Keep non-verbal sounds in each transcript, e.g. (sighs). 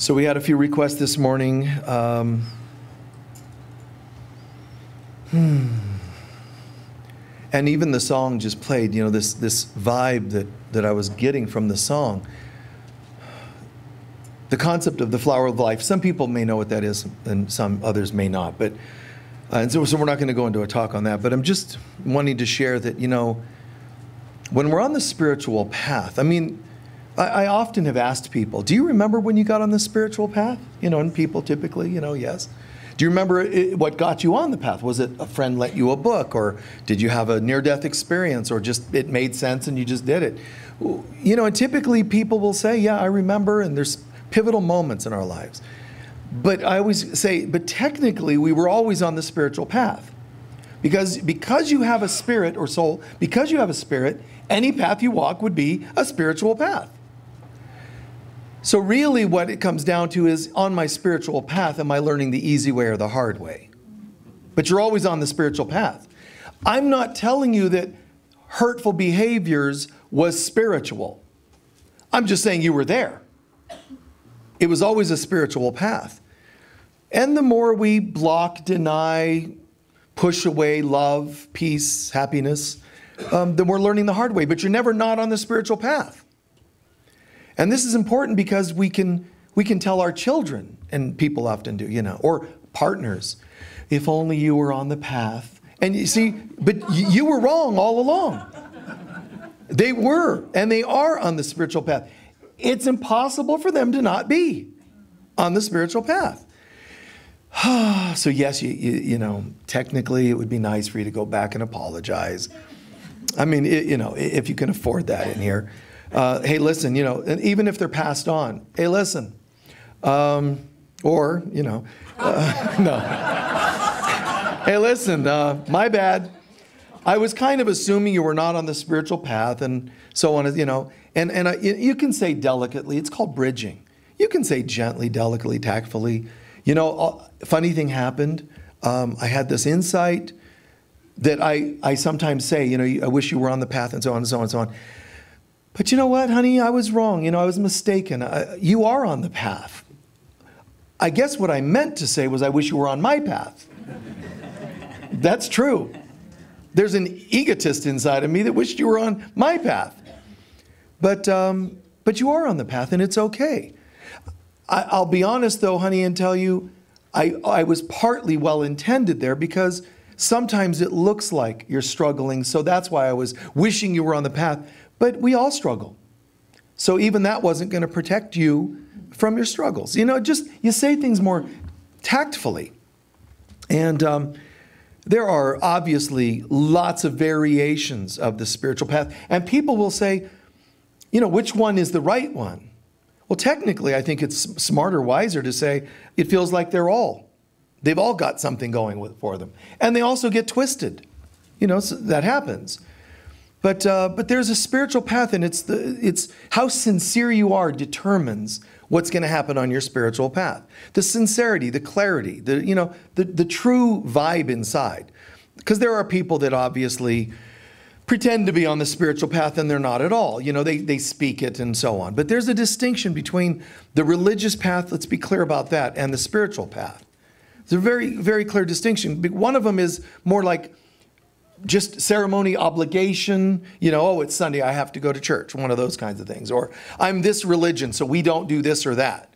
So we had a few requests this morning. Um, hmm. And even the song just played, you know, this, this vibe that, that I was getting from the song. The concept of the flower of life, some people may know what that is, and some others may not. But, uh, and so, so we're not going to go into a talk on that. But I'm just wanting to share that, you know, when we're on the spiritual path, I mean, I, I, often have asked people, do you remember when you got on the spiritual path? You know, and people typically, you know, yes. Do you remember it, what got you on the path? Was it a friend let you a book, or did you have a near death experience, or just it made sense and you just did it? You know, and typically people will say, yeah, I remember, and there's pivotal moments in our lives. But I always say, but technically, we were always on the spiritual path. Because, because you have a spirit or soul, because you have a spirit, any path you walk would be a spiritual path. So, really, what it comes down to is on my spiritual path, am I learning the easy way or the hard way? But you're always on the spiritual path. I'm not telling you that hurtful behaviors was spiritual. I'm just saying you were there. It was always a spiritual path. And the more we block, deny, push away love, peace, happiness, um, then we're learning the hard way. But you're never not on the spiritual path. And this is important because we can we can tell our children, and people often do, you know, or partners, if only you were on the path. And you see, but you were wrong all along. They were, and they are on the spiritual path. It's impossible for them to not be on the spiritual path. (sighs) so yes, you, you, you know, technically it would be nice for you to go back and apologize. I mean, it, you know, if you can afford that in here. Uh, hey, listen, you know, and even if they're passed on, hey, listen. Um, or, you know, uh, (laughs) no. hey, listen, uh, my bad. I was kind of assuming you were not on the spiritual path and so on, you know. And, and you can say delicately, it's called bridging. You can say gently, delicately, tactfully. You know, funny thing happened. Um, I had this insight that I, I sometimes say, you know, I wish you were on the path and so on and so on and so on. But you know what, honey? I was wrong. You know, I was mistaken. I, you are on the path. I guess what I meant to say was, I wish you were on my path. That's true. There's an egotist inside of me that wished you were on my path. But, um, but you are on the path, and it's okay. I, will be honest, though, honey, and tell you, I, I was partly well intended there because Sometimes it looks like you're struggling, so that's why I was wishing you were on the path. But we all struggle. So even that wasn't going to protect you from your struggles. You know, just you say things more tactfully. And um, there are obviously lots of variations of the spiritual path. And people will say, you know, which one is the right one? Well, technically, I think it's smarter, wiser to say it feels like they're all They've all got something going with, for them. And they also get twisted. You know, so that happens. But, uh, but there's a spiritual path, and it's, the, it's how sincere you are determines what's going to happen on your spiritual path. The sincerity, the clarity, the, you know, the, the true vibe inside. Because there are people that obviously pretend to be on the spiritual path and they're not at all. You know, they, they speak it and so on. But there's a distinction between the religious path, let's be clear about that, and the spiritual path. It's a very, very clear distinction. One of them is more like just ceremony obligation, you know, oh, it's Sunday, I have to go to church, one of those kinds of things. Or I'm this religion, so we don't do this or that.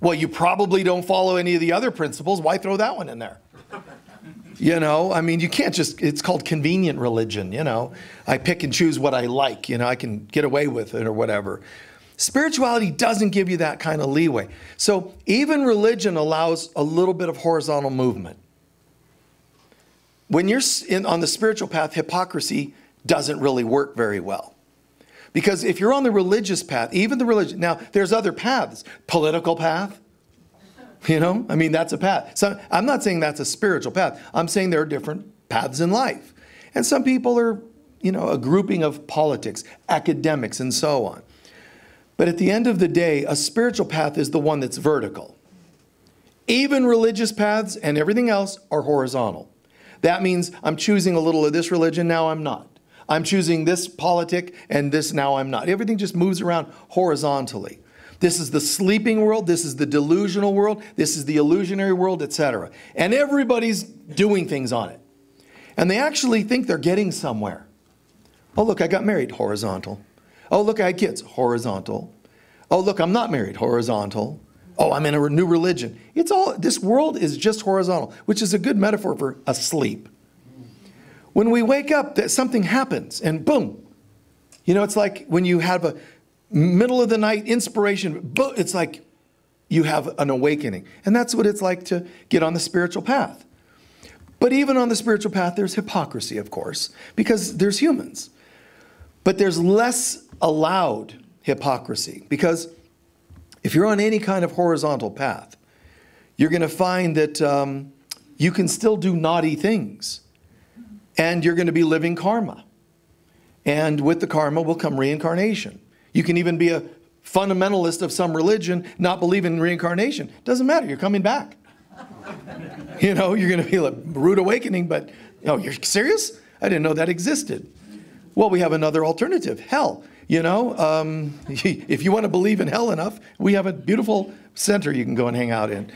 Well, you probably don't follow any of the other principles. Why throw that one in there? You know, I mean, you can't just, it's called convenient religion, you know. I pick and choose what I like, you know, I can get away with it or whatever. Spirituality doesn't give you that kind of leeway. So even religion allows a little bit of horizontal movement. When you're in, on the spiritual path, hypocrisy doesn't really work very well. Because if you're on the religious path, even the religion, now there's other paths, political path, you know, I mean, that's a path. So I'm not saying that's a spiritual path. I'm saying there are different paths in life. And some people are, you know, a grouping of politics, academics, and so on. But at the end of the day, a spiritual path is the one that's vertical. Even religious paths and everything else are horizontal. That means I'm choosing a little of this religion, now I'm not. I'm choosing this politic and this now I'm not. Everything just moves around horizontally. This is the sleeping world, this is the delusional world, this is the illusionary world, etc. And everybody's doing things on it. And they actually think they're getting somewhere. Oh, look, I got married, horizontal. Oh, look, I had kids, horizontal. Oh, look, I'm not married, horizontal. Oh, I'm in a new religion. It's all, this world is just horizontal, which is a good metaphor for asleep. When we wake up, that something happens and boom. You know, it's like when you have a middle of the night inspiration, boom, it's like you have an awakening. And that's what it's like to get on the spiritual path. But even on the spiritual path, there's hypocrisy, of course, because there's humans. But there's less allowed hypocrisy because if you're on any kind of horizontal path, you're going to find that um, you can still do naughty things and you're going to be living karma. And with the karma will come reincarnation. You can even be a fundamentalist of some religion, not believe in reincarnation. Doesn't matter, you're coming back. (laughs) you know, you're going to feel a rude awakening, but oh, you're serious? I didn't know that existed. Well, we have another alternative hell. You know, um, (laughs) if you want to believe in hell enough, we have a beautiful center you can go and hang out in.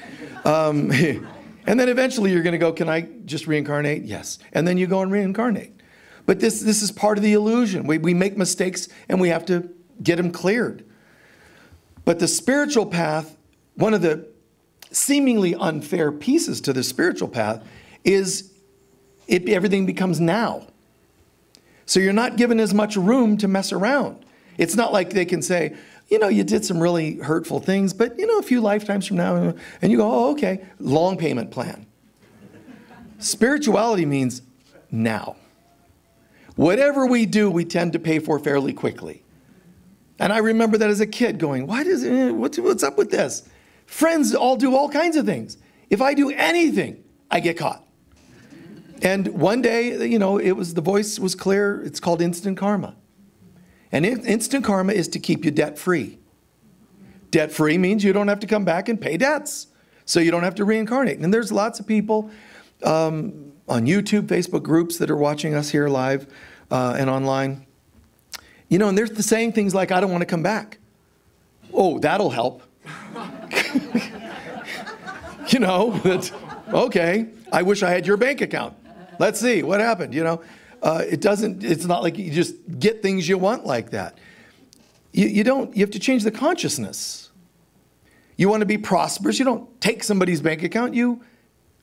Um, (laughs) and then eventually you're going to go, Can I just reincarnate? Yes. And then you go and reincarnate. But this, this is part of the illusion. We, we make mistakes and we have to get them cleared. But the spiritual path, one of the seemingly unfair pieces to the spiritual path is it, everything becomes now. So you're not given as much room to mess around. It's not like they can say, you know, you did some really hurtful things, but you know, a few lifetimes from now, and you go, oh, okay, long payment plan. Spirituality means now. Whatever we do, we tend to pay for fairly quickly. And I remember that as a kid going, why does eh, what's, what's up with this? Friends all do all kinds of things. If I do anything, I get caught. And one day, you know, it was the voice was clear. It's called instant karma. And instant karma is to keep you debt free. Debt free means you don't have to come back and pay debts. So you don't have to reincarnate. And there's lots of people um, on YouTube, Facebook groups that are watching us here live uh, and online. You know, and they're saying things like, I don't want to come back. Oh, that'll help. (laughs) you know, okay, I wish I had your bank account. Let's see what happened, you know. Uh, it doesn't, it's not like you just get things you want like that. You, you don't, you have to change the consciousness. You want to be prosperous, you don't take somebody's bank account, you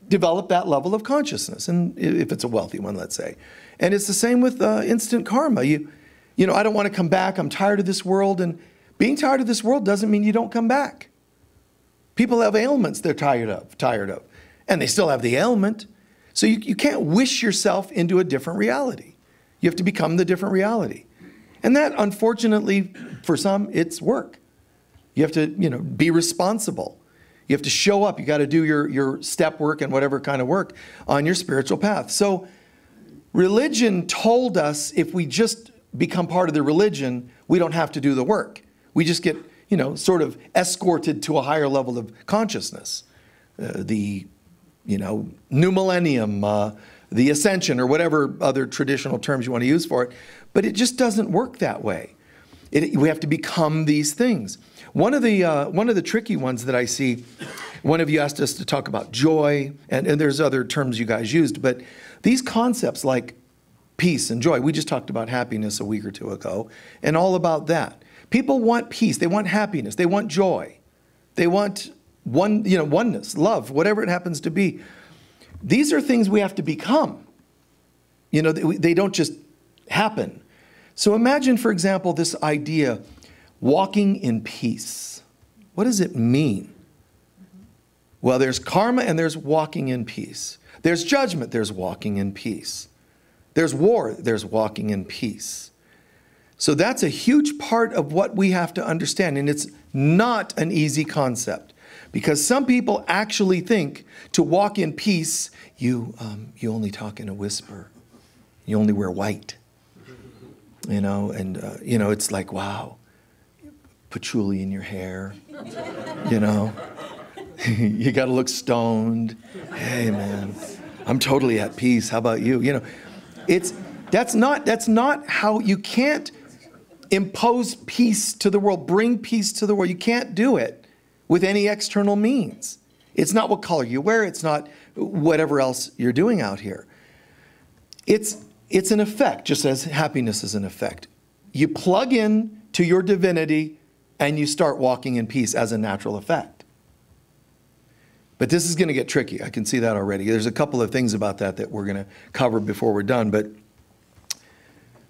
develop that level of consciousness. And if it's a wealthy one, let's say. And it's the same with uh, instant karma. You, you know, I don't want to come back, I'm tired of this world. And being tired of this world doesn't mean you don't come back. People have ailments they're tired of, tired of. And they still have the ailment. So you, you can't wish yourself into a different reality. You have to become the different reality. And that, unfortunately, for some, it's work. You have to, you know, be responsible. You have to show up. You got to do your, your step work and whatever kind of work on your spiritual path. So religion told us if we just become part of the religion, we don't have to do the work. We just get, you know, sort of escorted to a higher level of consciousness. Uh, the you know, new millennium, uh, the ascension, or whatever other traditional terms you want to use for it. But it just doesn't work that way. It, we have to become these things. One of the uh, one of the tricky ones that I see, one of you asked us to talk about joy, and, and there's other terms you guys used, but these concepts like peace and joy. We just talked about happiness a week or two ago, and all about that. People want peace. They want happiness. They want joy. They want one, you know, oneness, love, whatever it happens to be. These are things we have to become. You know, they, don't just happen. So imagine, for example, this idea walking in peace. What does it mean? Well, there's karma and there's walking in peace. There's judgment, there's walking in peace. There's war, there's walking in peace. So that's a huge part of what we have to understand, and it's not an easy concept. Because some people actually think to walk in peace, you, um, you only talk in a whisper, you only wear white. You know, and, uh, you know, it's like, wow, patchouli in your hair, you know. (laughs) you got to look stoned. Hey, man, I'm totally at peace. How about you? You know, it's, that's not, that's not how you can't impose peace to the world, bring peace to the world. You can't do it with any external means. It's not what color you wear, it's not whatever else you're doing out here. It's, it's an effect, just as happiness is an effect. You plug in to your divinity and you start walking in peace as a natural effect. But this is going to get tricky. I can see that already. There's a couple of things about that that we're going to cover before we're done. But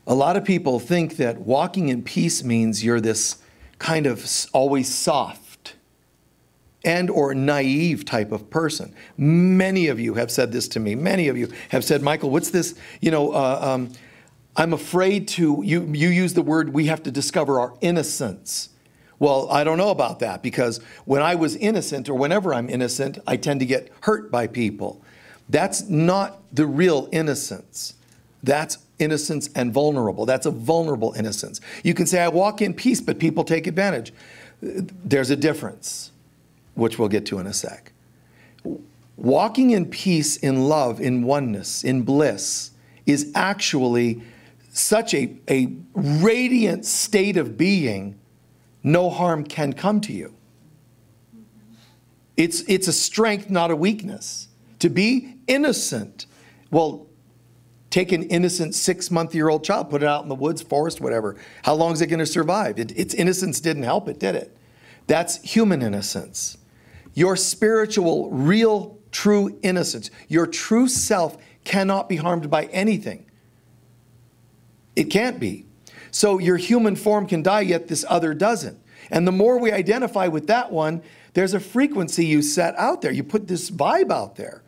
a lot of people think that walking in peace means you're this kind of always soft and or naive type of person. Many of you have said this to me. Many of you have said, Michael, what's this? You know, uh, um, I'm afraid to, you, you use the word, we have to discover our innocence. Well, I don't know about that because when I was innocent or whenever I'm innocent, I tend to get hurt by people. That's not the real innocence. That's innocence and vulnerable. That's a vulnerable innocence. You can say, I walk in peace, but people take advantage. There's a difference, which we'll get to in a sec. Walking in peace, in love, in oneness, in bliss is actually such a, a radiant state of being no harm can come to you. It's, it's a strength, not a weakness. To be innocent. Well, take an innocent six month year old child, put it out in the woods, forest, whatever. How long is it going to survive? It, its innocence didn't help it, did it? That's human innocence. Your spiritual, real, true innocence, your true self cannot be harmed by anything. It can't be. So your human form can die, yet this other doesn't. And the more we identify with that one, there's a frequency you set out there. You put this vibe out there.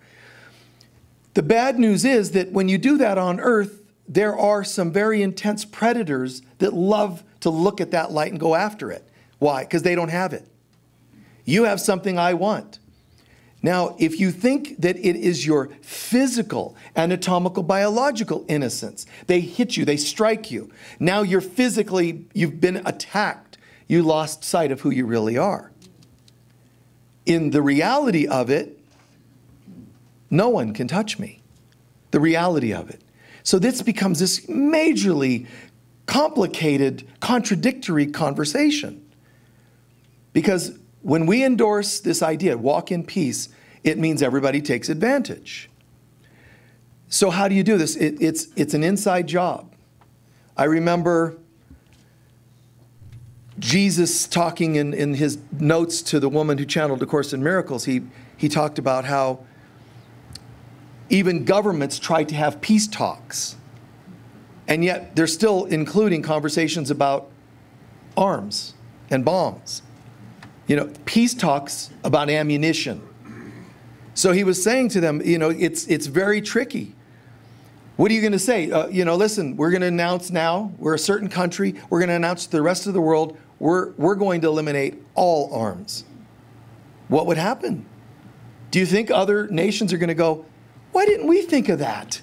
The bad news is that when you do that on earth, there are some very intense predators that love to look at that light and go after it. Why? Because they don't have it. You have something I want. Now, if you think that it is your physical, anatomical, biological innocence, they hit you, they strike you. Now you're physically, you've been attacked. You lost sight of who you really are. In the reality of it, no one can touch me. The reality of it. So this becomes this majorly complicated, contradictory conversation. Because when we endorse this idea, walk in peace, it means everybody takes advantage. So, how do you do this? It, it's, it's an inside job. I remember Jesus talking in, in his notes to the woman who channeled A Course in Miracles. He, he talked about how even governments try to have peace talks, and yet they're still including conversations about arms and bombs you know, peace talks about ammunition. So he was saying to them, you know, it's, it's very tricky. What are you going to say? Uh, you know, listen, we're going to announce now, we're a certain country, we're going to announce to the rest of the world, we're, we're going to eliminate all arms. What would happen? Do you think other nations are going to go, why didn't we think of that?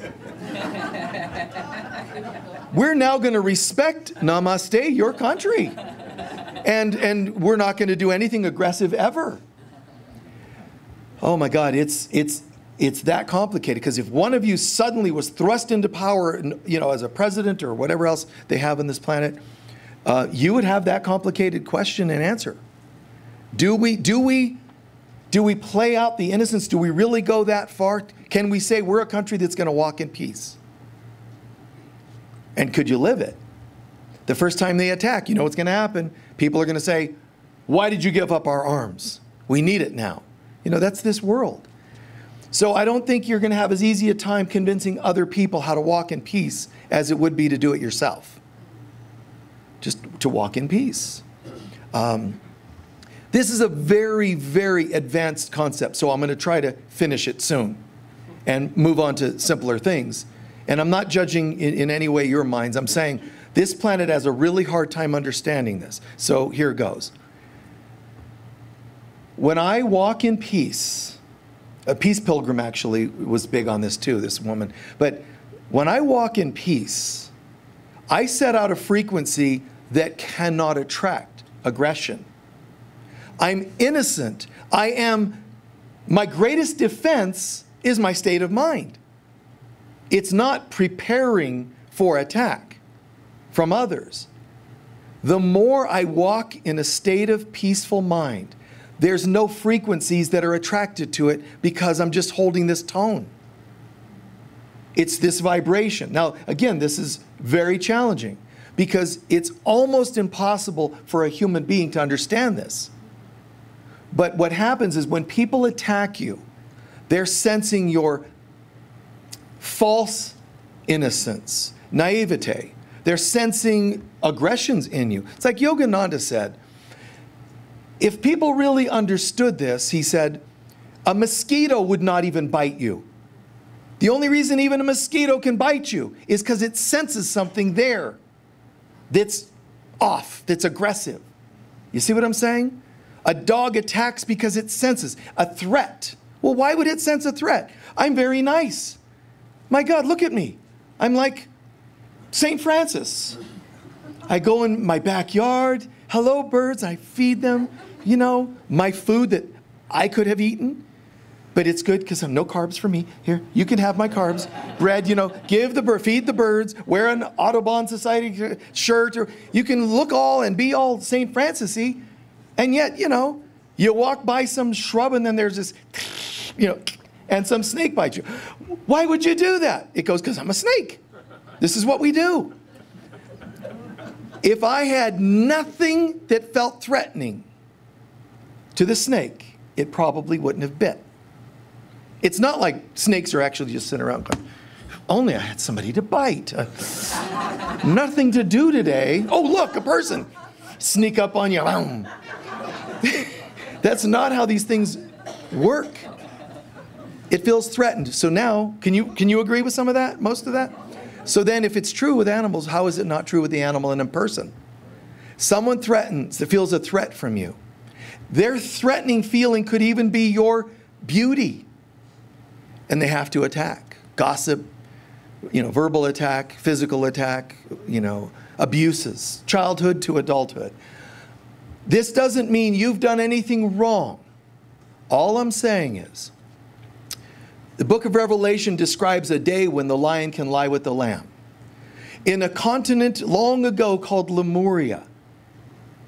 (laughs) we're now going to respect, namaste, your country and, and we're not going to do anything aggressive ever. Oh my God, it's, it's, it's that complicated because if one of you suddenly was thrust into power, you know, as a president or whatever else they have on this planet, uh, you would have that complicated question and answer. Do we, do we, do we play out the innocence? Do we really go that far? Can we say we're a country that's going to walk in peace? And could you live it? The first time they attack, you know what's going to happen? People are going to say, Why did you give up our arms? We need it now. You know, that's this world. So I don't think you're going to have as easy a time convincing other people how to walk in peace as it would be to do it yourself. Just to walk in peace. Um, this is a very, very advanced concept, so I'm going to try to finish it soon and move on to simpler things. And I'm not judging in, in any way your minds. I'm saying this planet has a really hard time understanding this. So here goes. When I walk in peace, a peace pilgrim actually was big on this too, this woman. But when I walk in peace, I set out a frequency that cannot attract aggression. I'm innocent. I am, my greatest defense is my state of mind. It's not preparing for attack from others. the more I walk in a state of peaceful mind, there's no frequencies that are attracted to it because I'm just holding this tone. It's this vibration. Now, again, this is very challenging because it's almost impossible for a human being to understand this. But what happens is when people attack you, they're sensing your false innocence, naivete. They're sensing aggressions in you. It's like Yogananda said if people really understood this, he said, a mosquito would not even bite you. The only reason even a mosquito can bite you is because it senses something there that's off, that's aggressive. You see what I'm saying? A dog attacks because it senses a threat. Well, why would it sense a threat? I'm very nice. My God, look at me. I'm like St. Francis. I go in my backyard. Hello, birds. I feed them, you know, my food that I could have eaten. But it's good because I'm no carbs for me. Here, you can have my carbs. Bread, you know, give the bird, feed the birds, wear an Audubon Society shirt, or you can look all and be all St. Francis-y. And yet, you know, you walk by some shrub and then there's this, you know, and some snake bites you. Why would you do that? It goes, because I'm a snake. This is what we do. If I had nothing that felt threatening to the snake, it probably wouldn't have bit. It's not like snakes are actually just sitting around going, only I had somebody to bite. Uh, nothing to do today. Oh, look, a person. Sneak up on you. (laughs) That's not how these things work. It feels threatened. So now, can you, can you agree with some of that, most of that? So then, if it's true with animals, how is it not true with the animal and in person? Someone threatens, that feels a threat from you. Their threatening feeling could even be your beauty. And they have to attack. Gossip, you know, verbal attack, physical attack, you know, abuses, childhood to adulthood. This doesn't mean you've done anything wrong. All I'm saying is, the book of Revelation describes a day when the lion can lie with the lamb. In a continent long ago called Lemuria,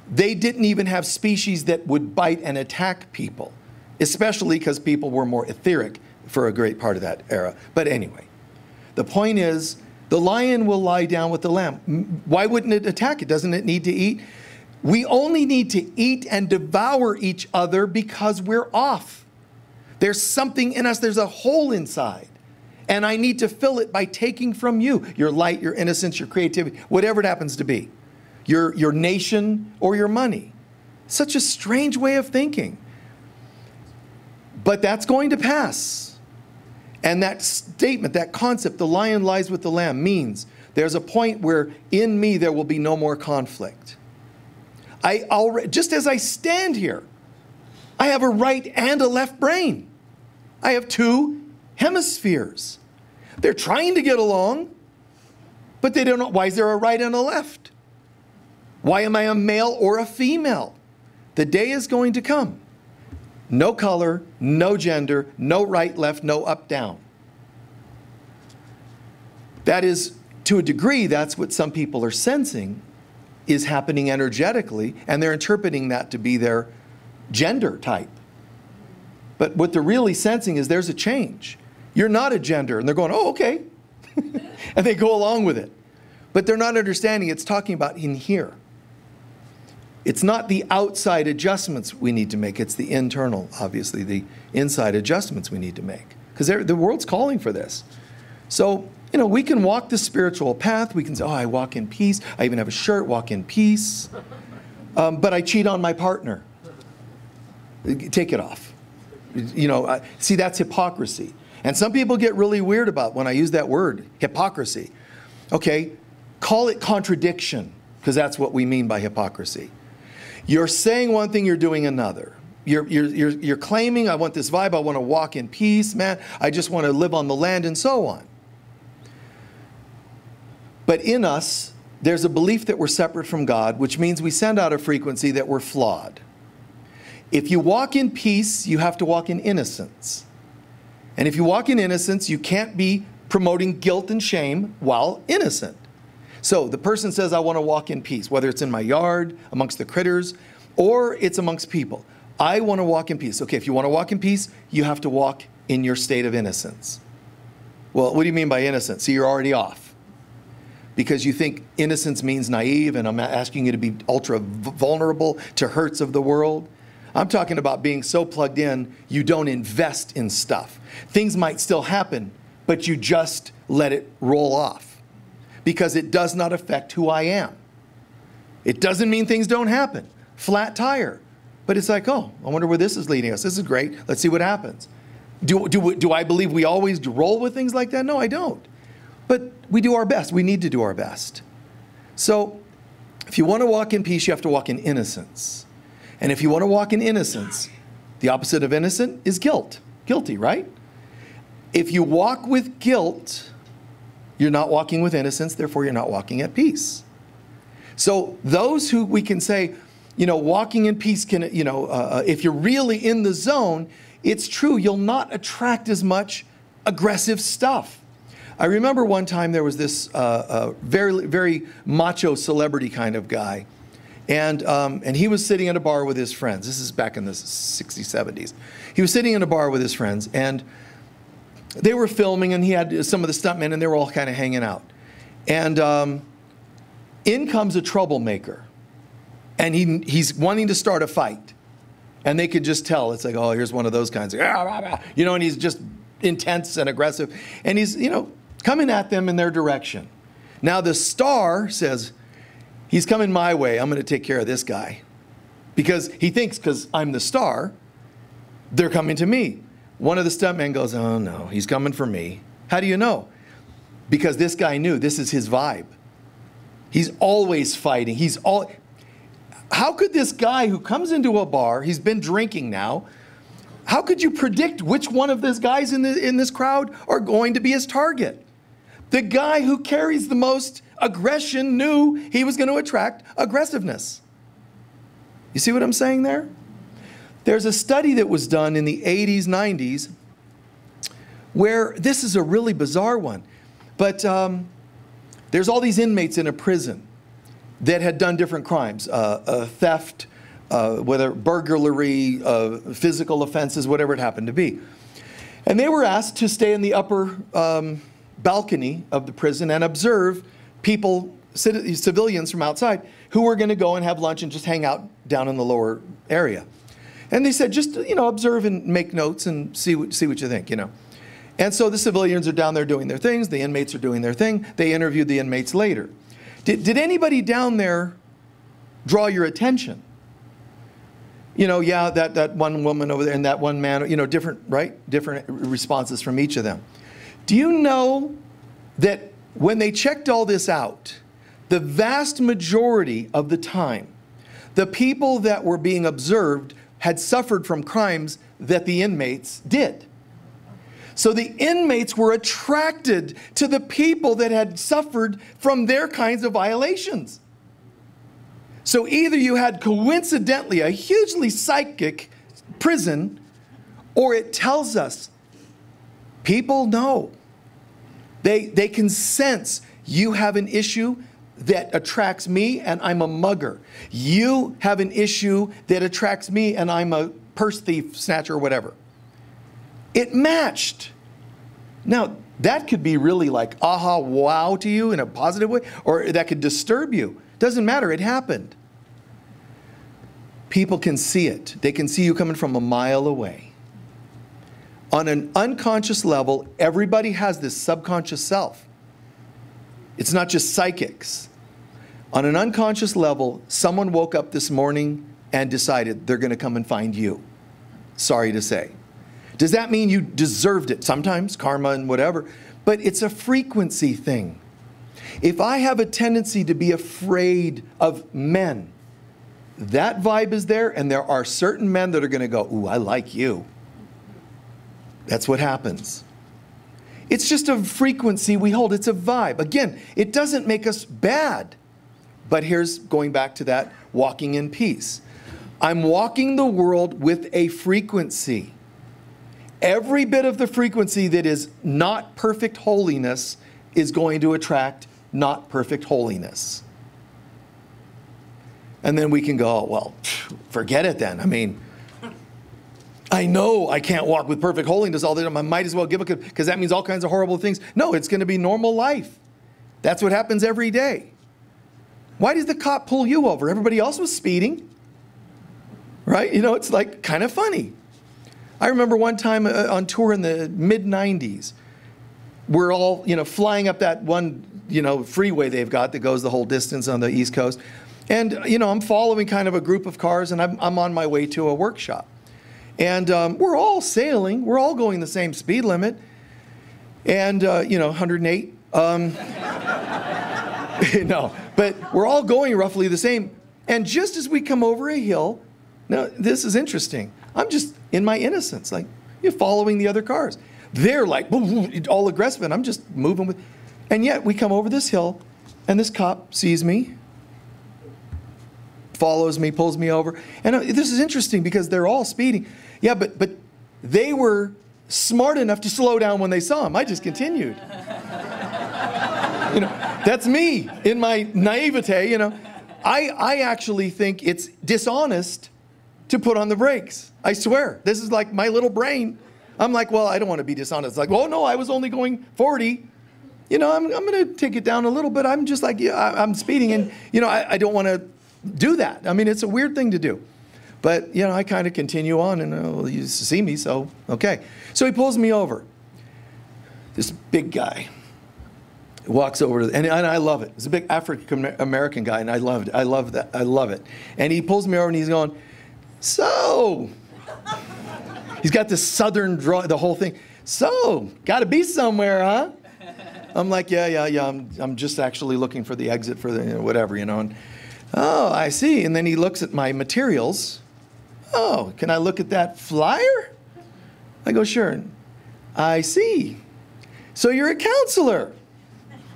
they didn't even have species that would bite and attack people, especially because people were more etheric for a great part of that era. But anyway, the point is the lion will lie down with the lamb. Why wouldn't it attack it? Doesn't it need to eat? We only need to eat and devour each other because we're off. There's something in us, there's a hole inside. And I need to fill it by taking from you your light, your innocence, your creativity, whatever it happens to be, your, your nation or your money. Such a strange way of thinking. But that's going to pass. And that statement, that concept, the lion lies with the lamb, means there's a point where in me there will be no more conflict. I already, just as I stand here, I have a right and a left brain. I have two hemispheres. They're trying to get along, but they don't know why is there a right and a left? Why am I a male or a female? The day is going to come. No color, no gender, no right, left, no up, down. That is, to a degree, that's what some people are sensing is happening energetically, and they're interpreting that to be their gender type. But what they're really sensing is there's a change. You're not a gender, and they're going, oh, okay. (laughs) and they go along with it. But they're not understanding it's talking about in here. It's not the outside adjustments we need to make, it's the internal, obviously, the inside adjustments we need to make. Because the world's calling for this. So you know, we can walk the spiritual path. We can say, oh, I walk in peace. I even have a shirt, walk in peace. Um, but I cheat on my partner. Take it off. You know, uh, see, that's hypocrisy. And some people get really weird about when I use that word, hypocrisy. Okay, call it contradiction, because that's what we mean by hypocrisy. You're saying one thing, you're doing another. You're, you're, you're, you're claiming, I want this vibe, I want to walk in peace, man, I just want to live on the land, and so on. But in us, there's a belief that we're separate from God, which means we send out a frequency that we're flawed. If you walk in peace, you have to walk in innocence. And if you walk in innocence, you can't be promoting guilt and shame while innocent. So the person says, I want to walk in peace, whether it's in my yard, amongst the critters, or it's amongst people. I want to walk in peace. Okay, if you want to walk in peace, you have to walk in your state of innocence. Well, what do you mean by innocence? See, you're already off. Because you think innocence means naive, and I'm asking you to be ultra vulnerable to hurts of the world. I'm talking about being so plugged in, you don't invest in stuff. Things might still happen, but you just let it roll off because it does not affect who I am. It doesn't mean things don't happen. Flat tire. But it's like, oh, I wonder where this is leading us. This is great. Let's see what happens. Do, do, do I believe we always roll with things like that? No, I don't. But we do our best. We need to do our best. So if you want to walk in peace, you have to walk in innocence. And if you want to walk in innocence, the opposite of innocent is guilt. Guilty, right? If you walk with guilt, you're not walking with innocence, therefore, you're not walking at peace. So, those who we can say, you know, walking in peace can, you know, uh, uh, if you're really in the zone, it's true, you'll not attract as much aggressive stuff. I remember one time there was this uh, uh, very, very macho celebrity kind of guy. And, um, and he was sitting at a bar with his friends. This is back in the 60s, 70s. He was sitting in a bar with his friends, and they were filming, and he had some of the stuntmen, and they were all kind of hanging out. And um, in comes a troublemaker, and he, he's wanting to start a fight. And they could just tell. It's like, oh, here's one of those kinds. (laughs) You know, and he's just intense and aggressive. And he's, you know, coming at them in their direction. Now the star says, he's coming my way. I'm going to take care of this guy. Because he thinks, because I'm the star, they're coming to me. One of the stuntmen goes, Oh no, he's coming for me. How do you know? Because this guy knew this is his vibe. He's always fighting. He's all. How could this guy who comes into a bar, he's been drinking now, how could you predict which one of these guys in, the, in this crowd are going to be his target? The guy who carries the most aggression knew he was going to attract aggressiveness. You see what I'm saying there? There's a study that was done in the 80s, 90s, where this is a really bizarre one. But um, there's all these inmates in a prison that had done different crimes uh, uh, theft, uh, whether burglary, uh, physical offenses, whatever it happened to be. And they were asked to stay in the upper um, balcony of the prison and observe people, civilians from outside, who were going to go and have lunch and just hang out down in the lower area. And they said, just, you know, observe and make notes and see what, see what you think, you know. And so the civilians are down there doing their things, the inmates are doing their thing. They interviewed the inmates later. Did, did anybody down there draw your attention? You know, yeah, that, that one woman over there and that one man, you know, different, right? Different responses from each of them. Do you know that when they checked all this out, the vast majority of the time, the people that were being observed had suffered from crimes that the inmates did. So the inmates were attracted to the people that had suffered from their kinds of violations. So either you had coincidentally a hugely psychic prison, or it tells us people know. They, they can sense you have an issue that attracts me and I'm a mugger. You have an issue that attracts me and I'm a purse thief, snatcher, or whatever. It matched. Now, that could be really like aha, wow to you in a positive way, or that could disturb you. Doesn't matter, it happened. People can see it, they can see you coming from a mile away. On an unconscious level, everybody has this subconscious self. It's not just psychics. On an unconscious level, someone woke up this morning and decided they're going to come and find you. Sorry to say. Does that mean you deserved it? Sometimes, karma and whatever, but it's a frequency thing. If I have a tendency to be afraid of men, that vibe is there, and there are certain men that are going to go, Ooh, I like you. That's what happens. It's just a frequency we hold, it's a vibe. Again, it doesn't make us bad. But here's going back to that walking in peace. I'm walking the world with a frequency. Every bit of the frequency that is not perfect holiness is going to attract not perfect holiness. And then we can go, oh, well, forget it then. I mean, I know I can't walk with perfect holiness all the time. I might as well give it because that means all kinds of horrible things. No, it's going to be normal life. That's what happens every day. Why does the cop pull you over? Everybody else was speeding. Right? You know, it's like kind of funny. I remember one time uh, on tour in the mid 90s, we're all, you know, flying up that one, you know, freeway they've got that goes the whole distance on the East Coast. And, you know, I'm following kind of a group of cars and I'm, I'm on my way to a workshop. And um, we're all sailing, we're all going the same speed limit. And, uh, you know, 108. Um, (laughs) no, but we're all going roughly the same. And just as we come over a hill, now this is interesting. I'm just in my innocence, like you're following the other cars. They're like all aggressive, and I'm just moving with. And yet we come over this hill, and this cop sees me, follows me, pulls me over. And uh, this is interesting because they're all speeding. Yeah, but but they were smart enough to slow down when they saw him. I just continued. you know, that's me in my naivete, you know. I, I actually think it's dishonest to put on the brakes. I swear. This is like my little brain. I'm like, well, I don't want to be dishonest. It's like, oh, no, I was only going 40. You know, I'm, I'm going to take it down a little bit. I'm just like, yeah, I, am speeding. And, you know, I, I don't want to do that. I mean, it's a weird thing to do. But, you know, I kind of continue on and, oh, well, you see me, so, okay. So he pulls me over. This big guy walks over to, and, and I love it. He's a big African American guy, and I love it. I love that. I love it. And he pulls me over and he's going, so, (laughs) he's got this southern draw, the whole thing. So, got to be somewhere, huh? I'm like, yeah, yeah, yeah. I'm, I'm just actually looking for the exit for the you know, whatever, you know. And, oh, I see. And then he looks at my materials. Oh, can I look at that flyer? I go, sure. I see. So you're a counselor.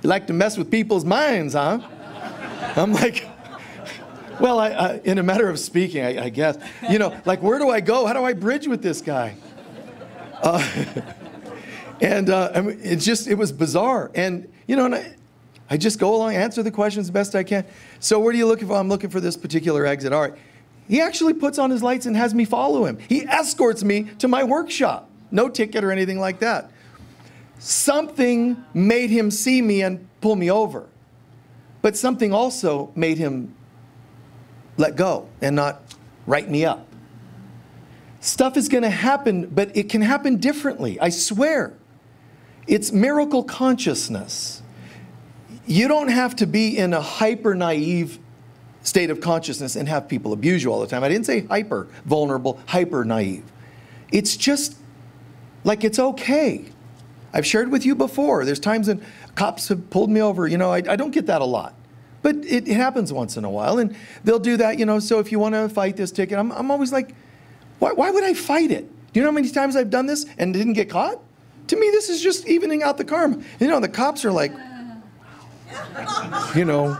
You like to mess with people's minds, huh? I'm like, well, I, I, in a matter of speaking, I, I, guess. You know, like, where do I go? How do I bridge with this guy? Uh, (laughs) and uh, it just, it was bizarre. And, you know, and I, I just go along, answer the questions the best I can. So, where are you looking for? I'm looking for this particular exit. All right. He actually puts on his lights and has me follow him. He escorts me to my workshop. No ticket or anything like that. Something made him see me and pull me over. But something also made him let go and not write me up. Stuff is going to happen, but it can happen differently, I swear. It's miracle consciousness. You don't have to be in a hyper naive state of consciousness and have people abuse you all the time. I didn't say hyper vulnerable, hyper naive. It's just like it's okay. I've shared with you before. There's times when cops have pulled me over. You know, I, I don't get that a lot. But it, it, happens once in a while. And they'll do that, you know. So if you want to fight this ticket, I'm, I'm always like, why, why would I fight it? Do you know how many times I've done this and didn't get caught? To me, this is just evening out the karma. You know, the cops are like, (laughs) you know,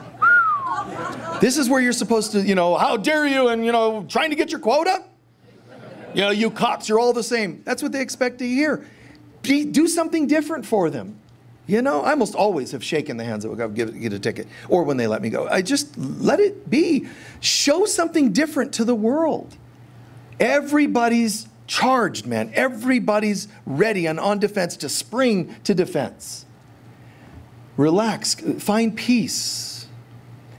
this is where you're supposed to, you know, how dare you, and, you know, trying to get your quota? You know, you cops, you're all the same. That's what they expect to hear. Do something different for them. You know, I almost always have shaken the hands that would give, get a ticket or when they let me go. I just let it be. Show something different to the world. Everybody's charged, man. Everybody's ready and on defense to spring to defense. Relax, find peace.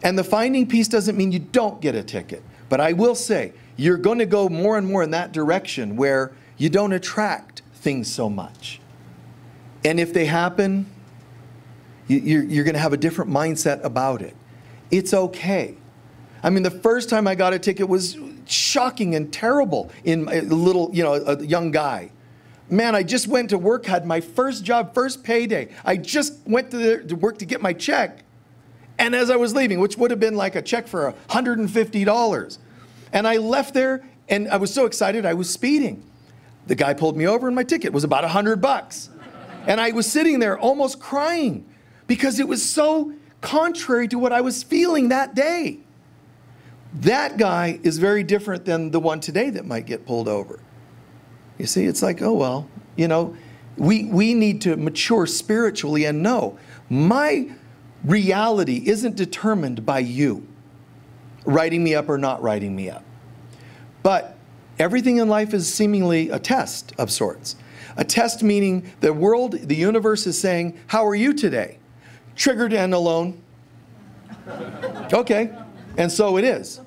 And the finding peace doesn't mean you don't get a ticket. But I will say, you're going to go more and more in that direction where you don't attract things so much. And if they happen, you're, you're going to have a different mindset about it. It's okay. I mean, the first time I got a ticket was shocking and terrible in a little, you know, a young guy. Man, I just went to work, had my first job, first payday. I just went to, the, to work to get my check. And as I was leaving, which would have been like a check for $150, and I left there and I was so excited I was speeding. The guy pulled me over and my ticket was about 100 bucks. And I was sitting there almost crying because it was so contrary to what I was feeling that day. That guy is very different than the one today that might get pulled over. You see, it's like, oh, well, you know, we, we need to mature spiritually and know my reality isn't determined by you writing me up or not writing me up. But everything in life is seemingly a test of sorts. A test meaning the world, the universe is saying, How are you today? Triggered and alone. (laughs) okay. And so it is.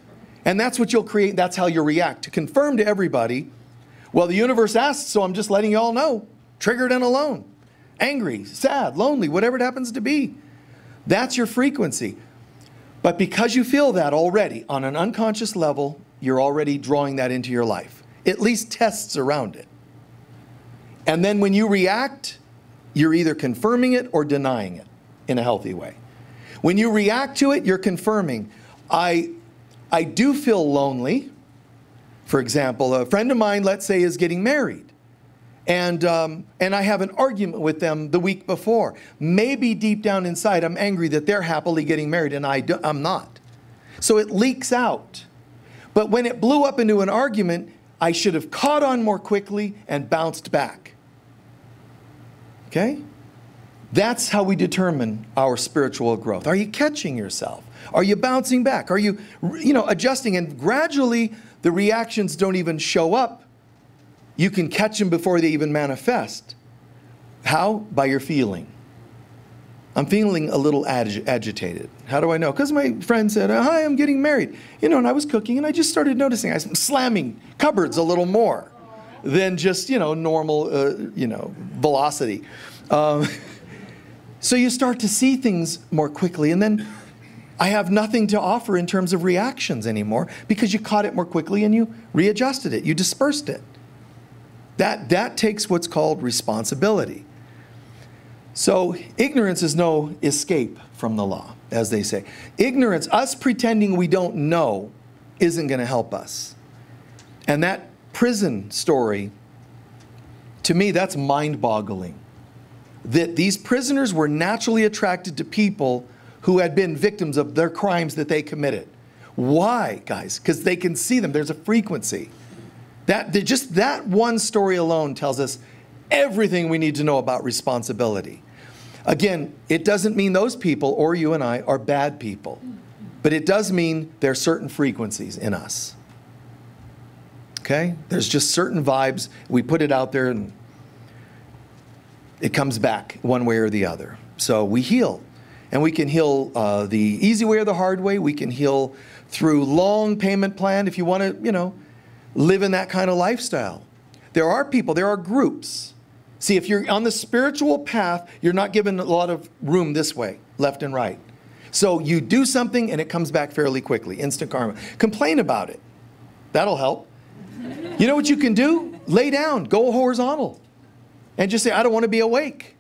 And that's what you'll create, that's how you'll react. To confirm to everybody, well, the universe asks, so I'm just letting you all know. Triggered and alone. Angry, sad, lonely, whatever it happens to be. That's your frequency. But because you feel that already on an unconscious level, you're already drawing that into your life. At least tests around it. And then when you react, you're either confirming it or denying it in a healthy way. When you react to it, you're confirming, I, I do feel lonely. For example, a friend of mine, let's say, is getting married. And, um, and I have an argument with them the week before. Maybe deep down inside, I'm angry that they're happily getting married and I do, I'm not. So it leaks out. But when it blew up into an argument, I should have caught on more quickly and bounced back. Okay? That's how we determine our spiritual growth. Are you catching yourself? Are you bouncing back? Are you, you know, adjusting? And gradually, the reactions don't even show up you can catch them before they even manifest. How? By your feeling. I'm feeling a little ag agitated. How do I know? Because my friend said, Hi, I'm getting married. You know, and I was cooking and I just started noticing I'm slamming cupboards a little more than just, you know, normal, uh, you know, velocity. Um, (laughs) so you start to see things more quickly. And then I have nothing to offer in terms of reactions anymore because you caught it more quickly and you readjusted it, you dispersed it. That, that takes what's called responsibility. So ignorance is no escape from the law, as they say. Ignorance, us pretending we don't know, isn't going to help us. And that prison story, to me, that's mind boggling. That these prisoners were naturally attracted to people who had been victims of their crimes that they committed. Why, guys? Because they can see them, there's a frequency. That, just that one story alone tells us everything we need to know about responsibility. Again, it doesn't mean those people or you and I are bad people, but it does mean there are certain frequencies in us. Okay? There's just certain vibes. We put it out there and it comes back one way or the other. So we heal. And we can heal uh, the easy way or the hard way. We can heal through long payment plan if you want to, you know, live in that kind of lifestyle. There are people, there are groups. See, if you're on the spiritual path, you're not given a lot of room this way, left and right. So you do something and it comes back fairly quickly, instant karma. Complain about it. That'll help. You know what you can do? Lay down, go horizontal, and just say, I don't want to be awake.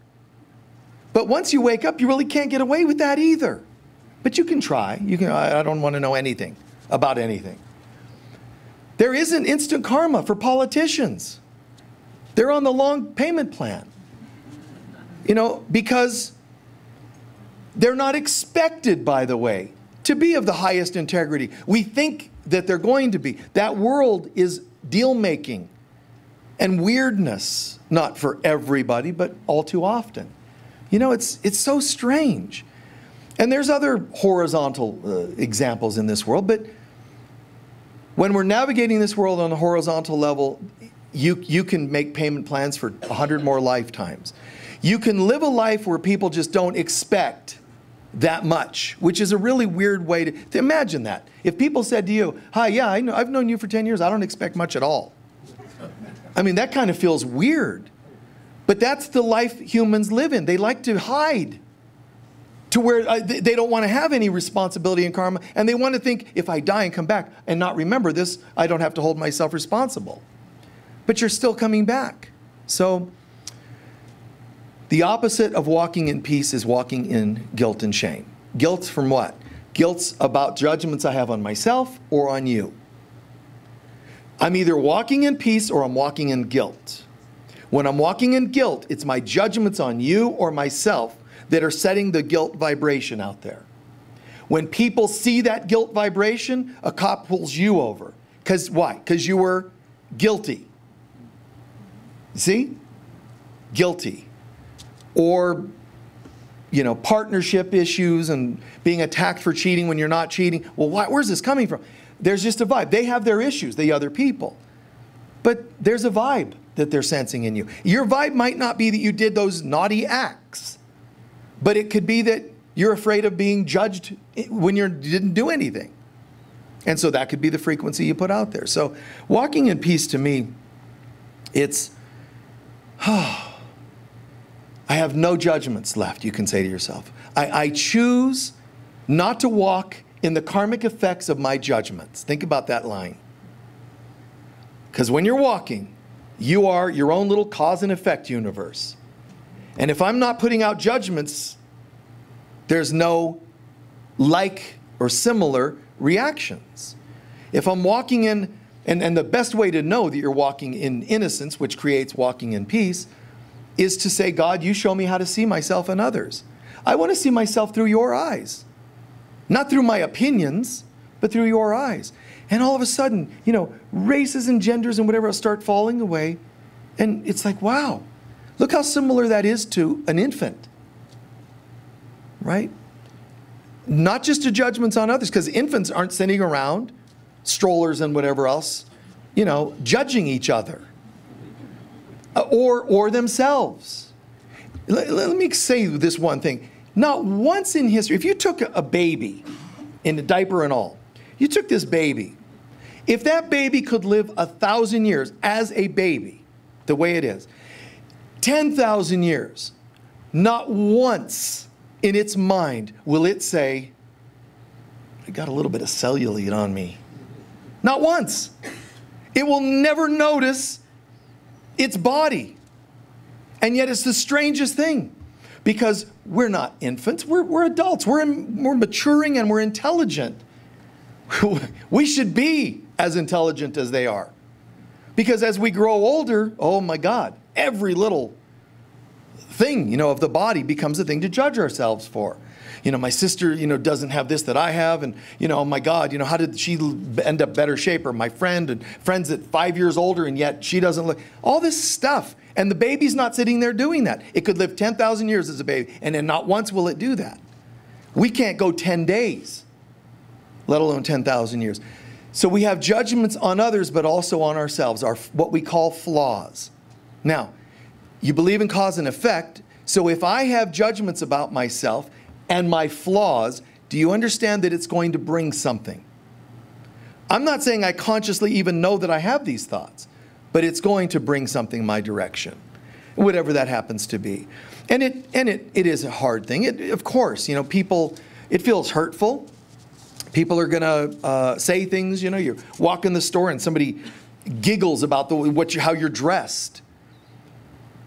But once you wake up, you really can't get away with that either. But you can try. You can, I don't want to know anything about anything. There isn't instant karma for politicians. They're on the long payment plan. You know, because they're not expected, by the way, to be of the highest integrity. We think that they're going to be. That world is deal making and weirdness, not for everybody, but all too often. You know, it's, it's so strange. And there's other horizontal uh, examples in this world, but when we're navigating this world on a horizontal level, you, you can make payment plans for 100 more lifetimes. You can live a life where people just don't expect that much, which is a really weird way to, to imagine that. If people said to you, Hi, yeah, I know, I've known you for 10 years, I don't expect much at all. I mean, that kind of feels weird. But that's the life humans live in. They like to hide to where uh, they don't want to have any responsibility in karma, and they want to think if I die and come back and not remember this, I don't have to hold myself responsible. But you're still coming back. So, the opposite of walking in peace is walking in guilt and shame. Guilt from what? Guilt's about judgments I have on myself or on you. I'm either walking in peace or I'm walking in guilt. When I'm walking in guilt, it's my judgments on you or myself that are setting the guilt vibration out there. When people see that guilt vibration, a cop pulls you over. Because why? Because you were guilty. See? Guilty. Or you know, partnership issues and being attacked for cheating when you're not cheating. Well, why, where's this coming from? There's just a vibe. They have their issues, the other people. But there's a vibe that they're sensing in you. Your vibe might not be that you did those naughty acts, but it could be that you're afraid of being judged when you didn't do anything. And so that could be the frequency you put out there. So walking in peace to me, it's, oh, (sighs) I have no judgments left, you can say to yourself. I, I choose not to walk in the karmic effects of my judgments. Think about that line. Because when you're walking, you are your own little cause and effect universe. And if I'm not putting out judgments, there's no like or similar reactions. If I'm walking in, and, and the best way to know that you're walking in innocence, which creates walking in peace, is to say, God, you show me how to see myself and others. I want to see myself through your eyes, not through my opinions, but through your eyes. And all of a sudden, you know, races and genders and whatever start falling away. And it's like, wow, look how similar that is to an infant, right? Not just to judgments on others, because infants aren't sitting around, strollers and whatever else, you know, judging each other uh, or, or themselves. Let, let me say this one thing. Not once in history, if you took a baby in a diaper and all, you took this baby if that baby could live a thousand years as a baby, the way it is, 10,000 years, not once in its mind will it say, I got a little bit of cellulite on me. Not once. It will never notice its body. And yet it's the strangest thing because we're not infants, we're, we're adults, we're, we're maturing and we're intelligent. (laughs) we should be as intelligent as they are. Because as we grow older, oh my God, every little thing, you know, of the body becomes a thing to judge ourselves for. You know, my sister, you know, doesn't have this that I have, and you know, oh my God, you know, how did she end up better shape? Or my friend and friends that five years older, and yet she doesn't look. All this stuff, and the baby's not sitting there doing that. It could live ten thousand years as a baby, and then not once will it do that. We can't go ten days, let alone ten thousand years. So we have judgments on others, but also on ourselves, our, what we call flaws. Now, you believe in cause and effect, so if I have judgments about myself and my flaws, do you understand that it's going to bring something? I'm not saying I consciously even know that I have these thoughts, but it's going to bring something my direction, whatever that happens to be. And it, and it, it is a hard thing. It, of course, you know, people, it feels hurtful. People are going to uh, say things, you know, you walk in the store and somebody giggles about the, what you, how you're dressed.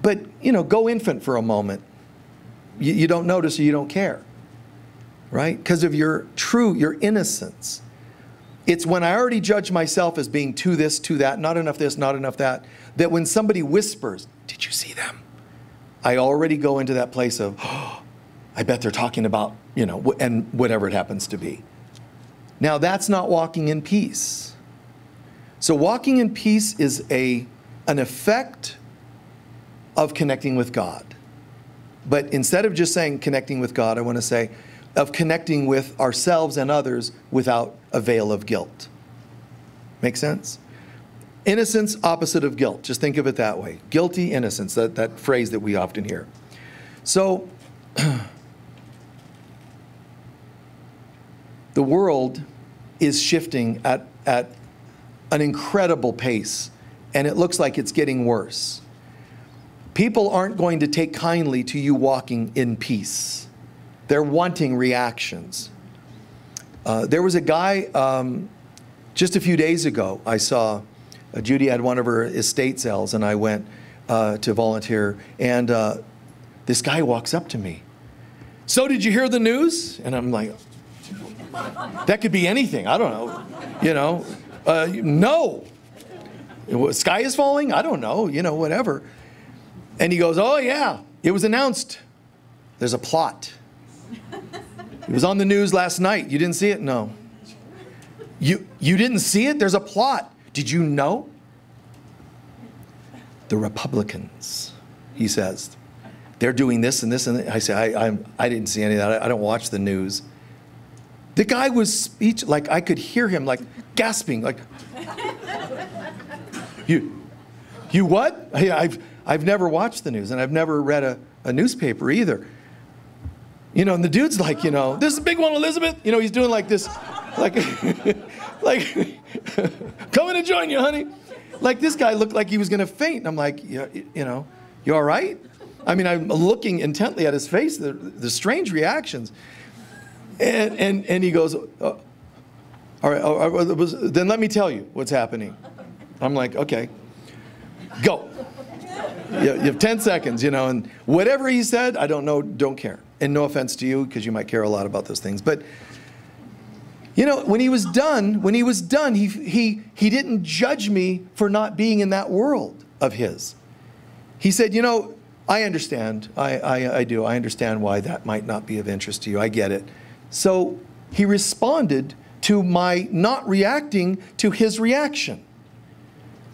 But, you know, go infant for a moment. You, you don't notice or you don't care, right? Because of your true, your innocence. It's when I already judge myself as being too this, too that, not enough this, not enough that, that when somebody whispers, Did you see them? I already go into that place of, oh, (gasps) I bet they're talking about, you know, and whatever it happens to be. Now, that's not walking in peace. So, walking in peace is a, an effect of connecting with God. But instead of just saying connecting with God, I want to say of connecting with ourselves and others without a veil of guilt. Make sense? Innocence, opposite of guilt. Just think of it that way. Guilty innocence, that, that phrase that we often hear. So, (clears throat) the world is shifting at, at an incredible pace, and it looks like it's getting worse. People aren't going to take kindly to you walking in peace. They're wanting reactions. Uh, there was a guy um, just a few days ago, I saw uh, Judy had one of her estate sales, and I went uh, to volunteer, and uh, this guy walks up to me. So, did you hear the news? And I'm like, that could be anything. I don't know. You know, uh, no. Sky is falling? I don't know. You know, whatever. And he goes, Oh, yeah, it was announced. There's a plot. It was on the news last night. You didn't see it? No. You, you didn't see it? There's a plot. Did you know? The Republicans, he says, they're doing this and this. And I say, I, I'm, I didn't see any of that. I, I don't watch the news. The guy was speech, like I could hear him like gasping, like, (laughs) you, you what? I, I've, I've never watched the news and I've never read a, a newspaper either. You know, and the dude's like, you know, this is a big one, Elizabeth. You know, he's doing like this, like, (laughs) like, (laughs) coming to join you, honey. Like this guy looked like he was gonna faint. And I'm like, you, you know, you all right? I mean, I'm looking intently at his face, the, the strange reactions. And, and, and he goes, oh, all right, oh, then let me tell you what's happening. I'm like, okay, go. You, you have 10 seconds, you know, and whatever he said, I don't know, don't care. And no offense to you, because you might care a lot about those things. But, you know, when he was done, when he was done, he, he, he didn't judge me for not being in that world of his. He said, you know, I understand. I, I, I do. I understand why that might not be of interest to you. I get it. So he responded to my not reacting to his reaction.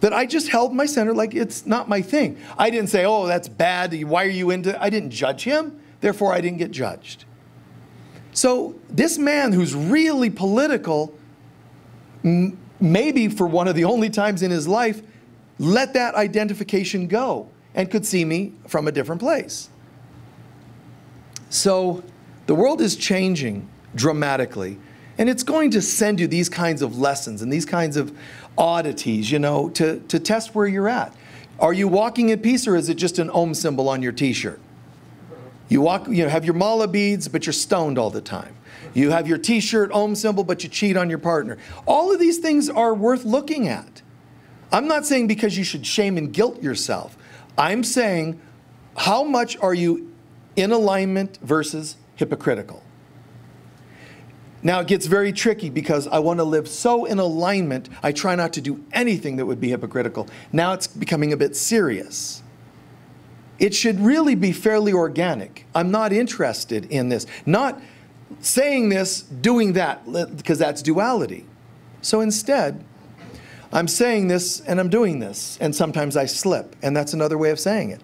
That I just held my center like it's not my thing. I didn't say, oh, that's bad. Why are you into I didn't judge him. Therefore, I didn't get judged. So this man who's really political, maybe for one of the only times in his life, let that identification go and could see me from a different place. So the world is changing dramatically, and it's going to send you these kinds of lessons and these kinds of oddities, you know, to, to test where you're at. Are you walking in peace or is it just an Om symbol on your t-shirt? You walk, you know, have your mala beads, but you're stoned all the time. You have your t-shirt Om symbol, but you cheat on your partner. All of these things are worth looking at. I'm not saying because you should shame and guilt yourself. I'm saying, how much are you in alignment versus hypocritical? Now it gets very tricky because I want to live so in alignment, I try not to do anything that would be hypocritical. Now it's becoming a bit serious. It should really be fairly organic. I'm not interested in this. Not saying this, doing that, because that's duality. So instead, I'm saying this and I'm doing this, and sometimes I slip, and that's another way of saying it.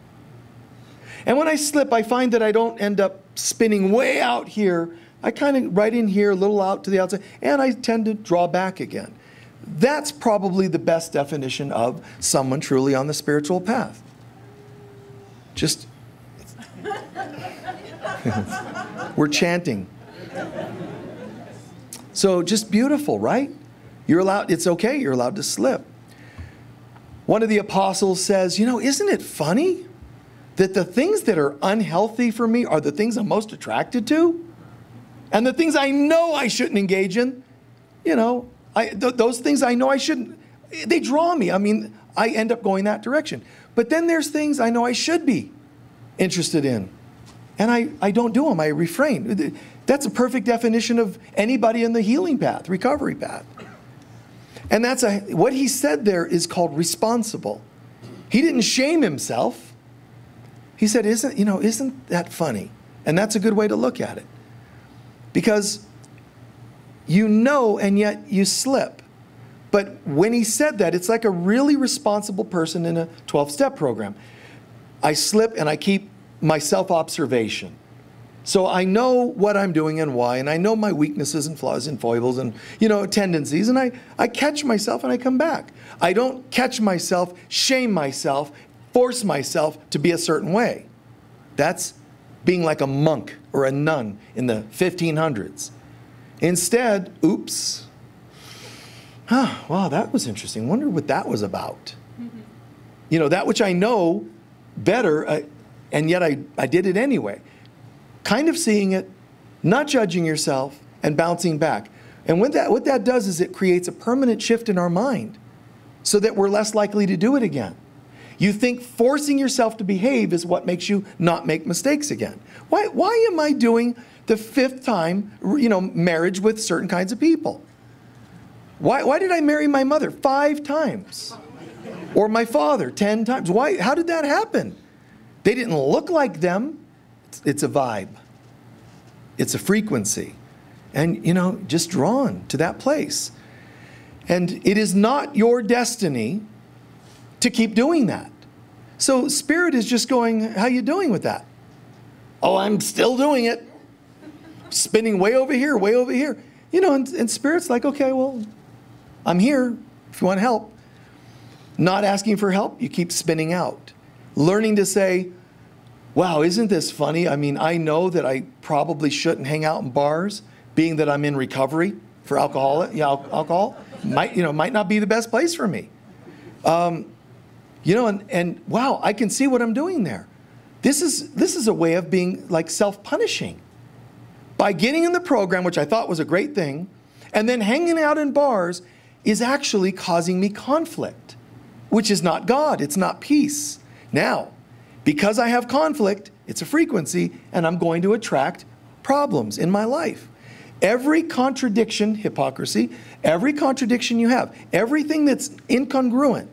And when I slip, I find that I don't end up spinning way out here. I kind of right in here, a little out to the outside, and I tend to draw back again. That's probably the best definition of someone truly on the spiritual path. Just, (laughs) we're chanting. So just beautiful, right? You're allowed, it's okay, you're allowed to slip. One of the apostles says, You know, isn't it funny that the things that are unhealthy for me are the things I'm most attracted to? And the things I know I shouldn't engage in, you know, I, th those things I know I shouldn't, they draw me. I mean, I end up going that direction. But then there's things I know I should be interested in. And I, I don't do them, I refrain. That's a perfect definition of anybody in the healing path, recovery path. And that's a, what he said there is called responsible. He didn't shame himself. He said, isn't, you know, isn't that funny? And that's a good way to look at it. Because you know and yet you slip. But when he said that, it's like a really responsible person in a 12 step program. I slip and I keep my self observation. So I know what I'm doing and why, and I know my weaknesses and flaws and foibles and you know tendencies, and I, I catch myself and I come back. I don't catch myself, shame myself, force myself to be a certain way. That's being like a monk or a nun in the 1500s. Instead, oops, huh, wow, that was interesting. Wonder what that was about. Mm-hmm. You know, that which I know better, uh, and yet I, I did it anyway kind of seeing it, not judging yourself, and bouncing back. And what that, what that does is it creates a permanent shift in our mind so that we're less likely to do it again. You think forcing yourself to behave is what makes you not make mistakes again. Why, why am I doing the fifth time, you know, marriage with certain kinds of people? Why, why did I marry my mother five times? Or my father 10 times? Why, how did that happen? They didn't look like them. It's, it's a vibe, it's a frequency. And, you know, just drawn to that place. And it is not your destiny to keep doing that. So spirit is just going, how you doing with that? Oh, I'm still doing it. Spinning way over here, way over here. You know, and, and Spirit's like, okay, well, I'm here if you want help. Not asking for help, you keep spinning out. Learning to say, wow, isn't this funny? I mean, I know that I probably shouldn't hang out in bars, being that I'm in recovery for alcohol, yeah, alcohol might, you know, might not be the best place for me. Um, you know, and, and wow, I can see what I'm doing there. This is, this is a way of being like self punishing. By getting in the program, which I thought was a great thing, and then hanging out in bars is actually causing me conflict, which is not God, it's not peace. Now, because I have conflict, it's a frequency, and I'm going to attract problems in my life. Every contradiction, hypocrisy, every contradiction you have, everything that's incongruent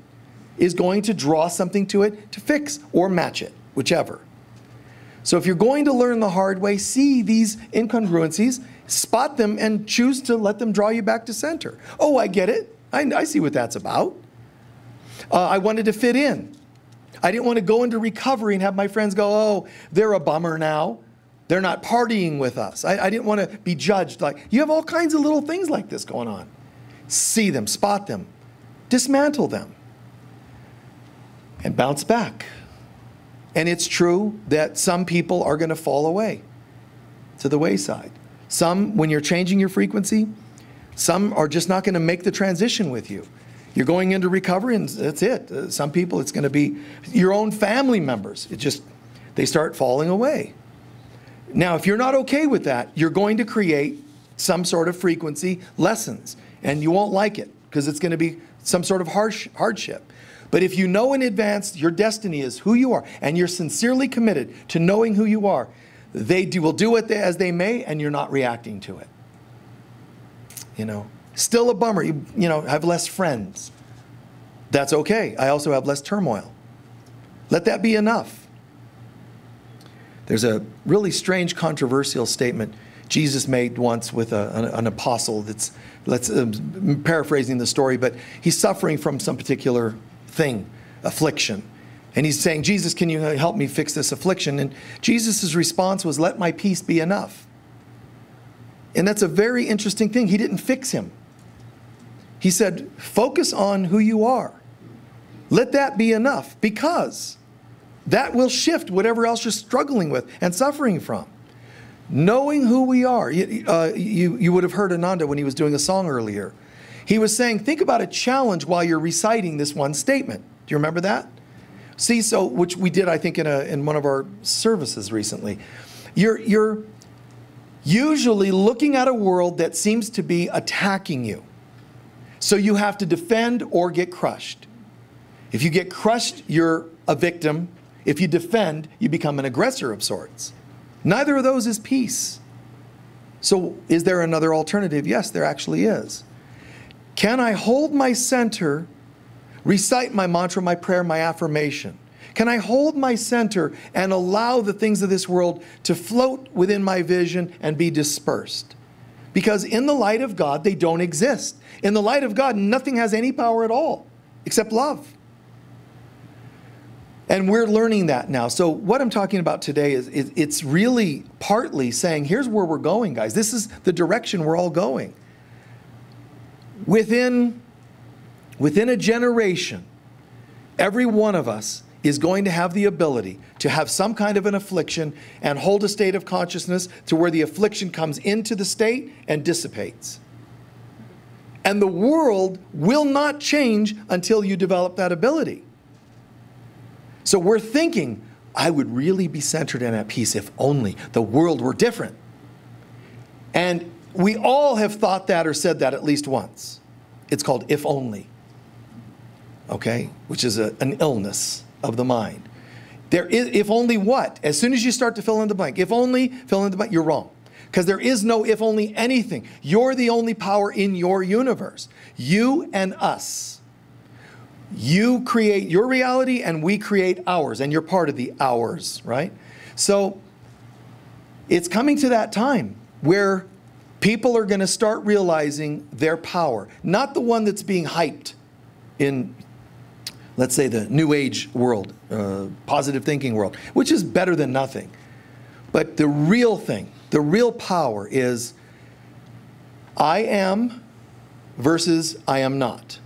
is going to draw something to it to fix or match it, whichever. So if you're going to learn the hard way, see these incongruencies, spot them, and choose to let them draw you back to center. Oh, I get it. I, I see what that's about. Uh, I wanted to fit in. I didn't want to go into recovery and have my friends go, oh, they're a bummer now. They're not partying with us. I, I didn't want to be judged. Like you have all kinds of little things like this going on. See them, spot them, dismantle them, and bounce back. And it's true that some people are going to fall away to the wayside. Some, when you're changing your frequency, some are just not going to make the transition with you. You're going into recovery, and that's it. Uh, some people, it's going to be your own family members. It just, they start falling away. Now, if you're not okay with that, you're going to create some sort of frequency lessons, and you won't like it because it's going to be some sort of harsh hardship. But if you know in advance your destiny is who you are, and you're sincerely committed to knowing who you are, they do, will do it as they may, and you're not reacting to it. You know, still a bummer. You, you know, have less friends. That's okay. I also have less turmoil. Let that be enough. There's a really strange, controversial statement Jesus made once with a, an, an, apostle that's, let's, um, paraphrasing the story, but he's suffering from some particular thing, affliction. And he's saying, Jesus, can you help me fix this affliction? And Jesus' response was, Let my peace be enough. And that's a very interesting thing. He didn't fix him. He said, Focus on who you are. Let that be enough because that will shift whatever else you're struggling with and suffering from. Knowing who we are. Uh, you, you would have heard Ananda when he was doing a song earlier. He was saying, think about a challenge while you're reciting this one statement. Do you remember that? See, so, which we did, I think, in, a, in one of our services recently. You're, you're usually looking at a world that seems to be attacking you. So you have to defend or get crushed. If you get crushed, you're a victim if you defend, you become an aggressor of sorts. Neither of those is peace. So, is there another alternative? Yes, there actually is. Can I hold my center, recite my mantra, my prayer, my affirmation? Can I hold my center and allow the things of this world to float within my vision and be dispersed? Because in the light of God, they don't exist. In the light of God, nothing has any power at all except love. And we're learning that now. So, what I'm talking about today is, it's really partly saying, here's where we're going, guys. This is the direction we're all going. Within, within a generation, every one of us is going to have the ability to have some kind of an affliction and hold a state of consciousness to where the affliction comes into the state and dissipates. And the world will not change until you develop that ability. So we're thinking, I would really be centered and at peace if only the world were different. And we all have thought that or said that at least once. It's called if only, okay, which is a, an illness of the mind. There is, if only what? As soon as you start to fill in the blank, if only, fill in the blank, you're wrong. Because there is no if only anything. You're the only power in your universe. You and us. You create your reality and we create ours, and you're part of the ours, right? So it's coming to that time where people are going to start realizing their power, not the one that's being hyped in, let's say, the new age world, uh, positive thinking world, which is better than nothing. But the real thing, the real power is I am versus I am not.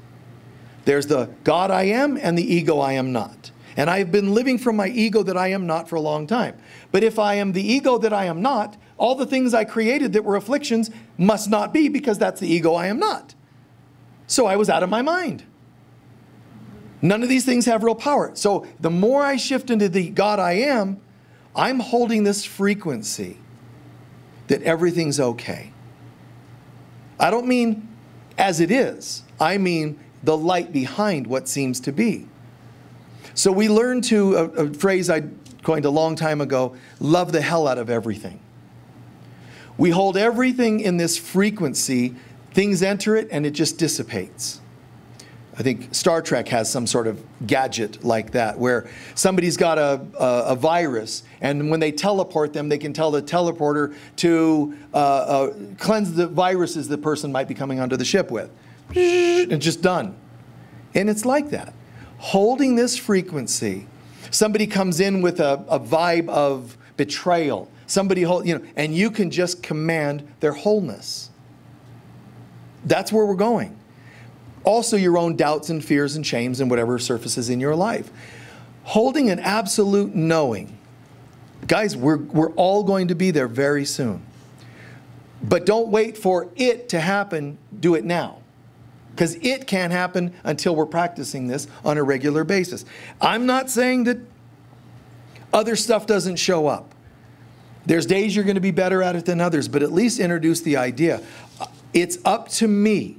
There's the God I am and the ego I am not. And I've been living from my ego that I am not for a long time. But if I am the ego that I am not, all the things I created that were afflictions must not be because that's the ego I am not. So I was out of my mind. None of these things have real power. So the more I shift into the God I am, I'm holding this frequency that everything's okay. I don't mean as it is, I mean the light behind what seems to be. So we learn to, a, a phrase I coined a long time ago, love the hell out of everything. We hold everything in this frequency, things enter it and it just dissipates. I think Star Trek has some sort of gadget like that where somebody's got a, a, a virus, and when they teleport them, they can tell the teleporter to uh, uh, cleanse the viruses the person might be coming onto the ship with. And just done. And it's like that. Holding this frequency, somebody comes in with a, a vibe of betrayal, somebody, hold, you know, and you can just command their wholeness. That's where we're going also your own doubts and fears and shames and whatever surfaces in your life. Holding an absolute knowing. Guys, we're, we're all going to be there very soon. But don't wait for it to happen, do it now. Because it can't happen until we're practicing this on a regular basis. I'm not saying that other stuff doesn't show up. There's days you're going to be better at it than others, but at least introduce the idea. It's up to me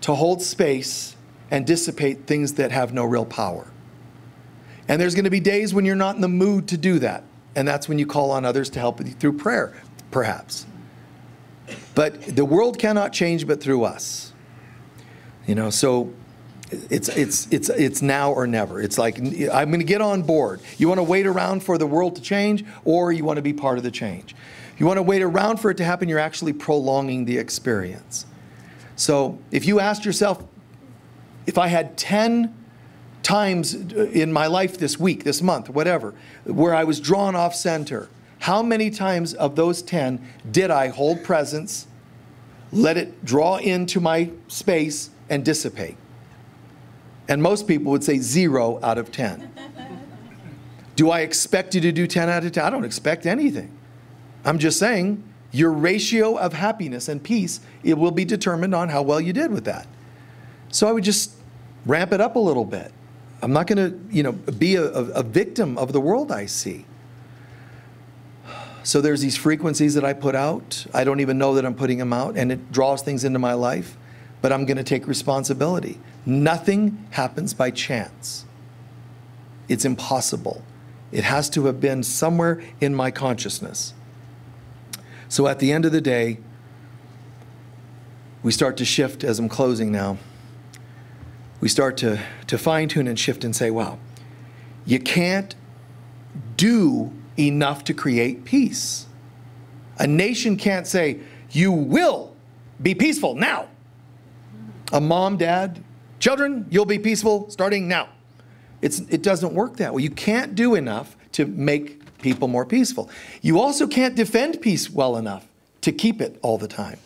to hold space and dissipate things that have no real power. And there's going to be days when you're not in the mood to do that. And that's when you call on others to help you through prayer, perhaps. But the world cannot change but through us. You know, so it's it's it's it's now or never. It's like I'm going to get on board. You want to wait around for the world to change or you want to be part of the change. You want to wait around for it to happen, you're actually prolonging the experience. So if you asked yourself, if I had 10 times in my life this week, this month, whatever, where I was drawn off center, how many times of those 10 did I hold presence, let it draw into my space, and dissipate? And most people would say zero out of 10. do I expect you to do 10 out of 10? I don't expect anything. I'm just saying your ratio of happiness and peace, it will be determined on how well you did with that. So I would just ramp it up a little bit. I'm not going to, you know, be a, a, victim of the world I see. So there's these frequencies that I put out. I don't even know that I'm putting them out, and it draws things into my life. But I'm going to take responsibility. Nothing happens by chance. It's impossible. It has to have been somewhere in my consciousness. So at the end of the day, we start to shift as I'm closing now. We start to, to fine tune and shift and say, wow, you can't do enough to create peace. A nation can't say, you will be peaceful now. A mom, dad, children, you'll be peaceful starting now. It's, it doesn't work that way. You can't do enough to make people more peaceful. You also can't defend peace well enough to keep it all the time.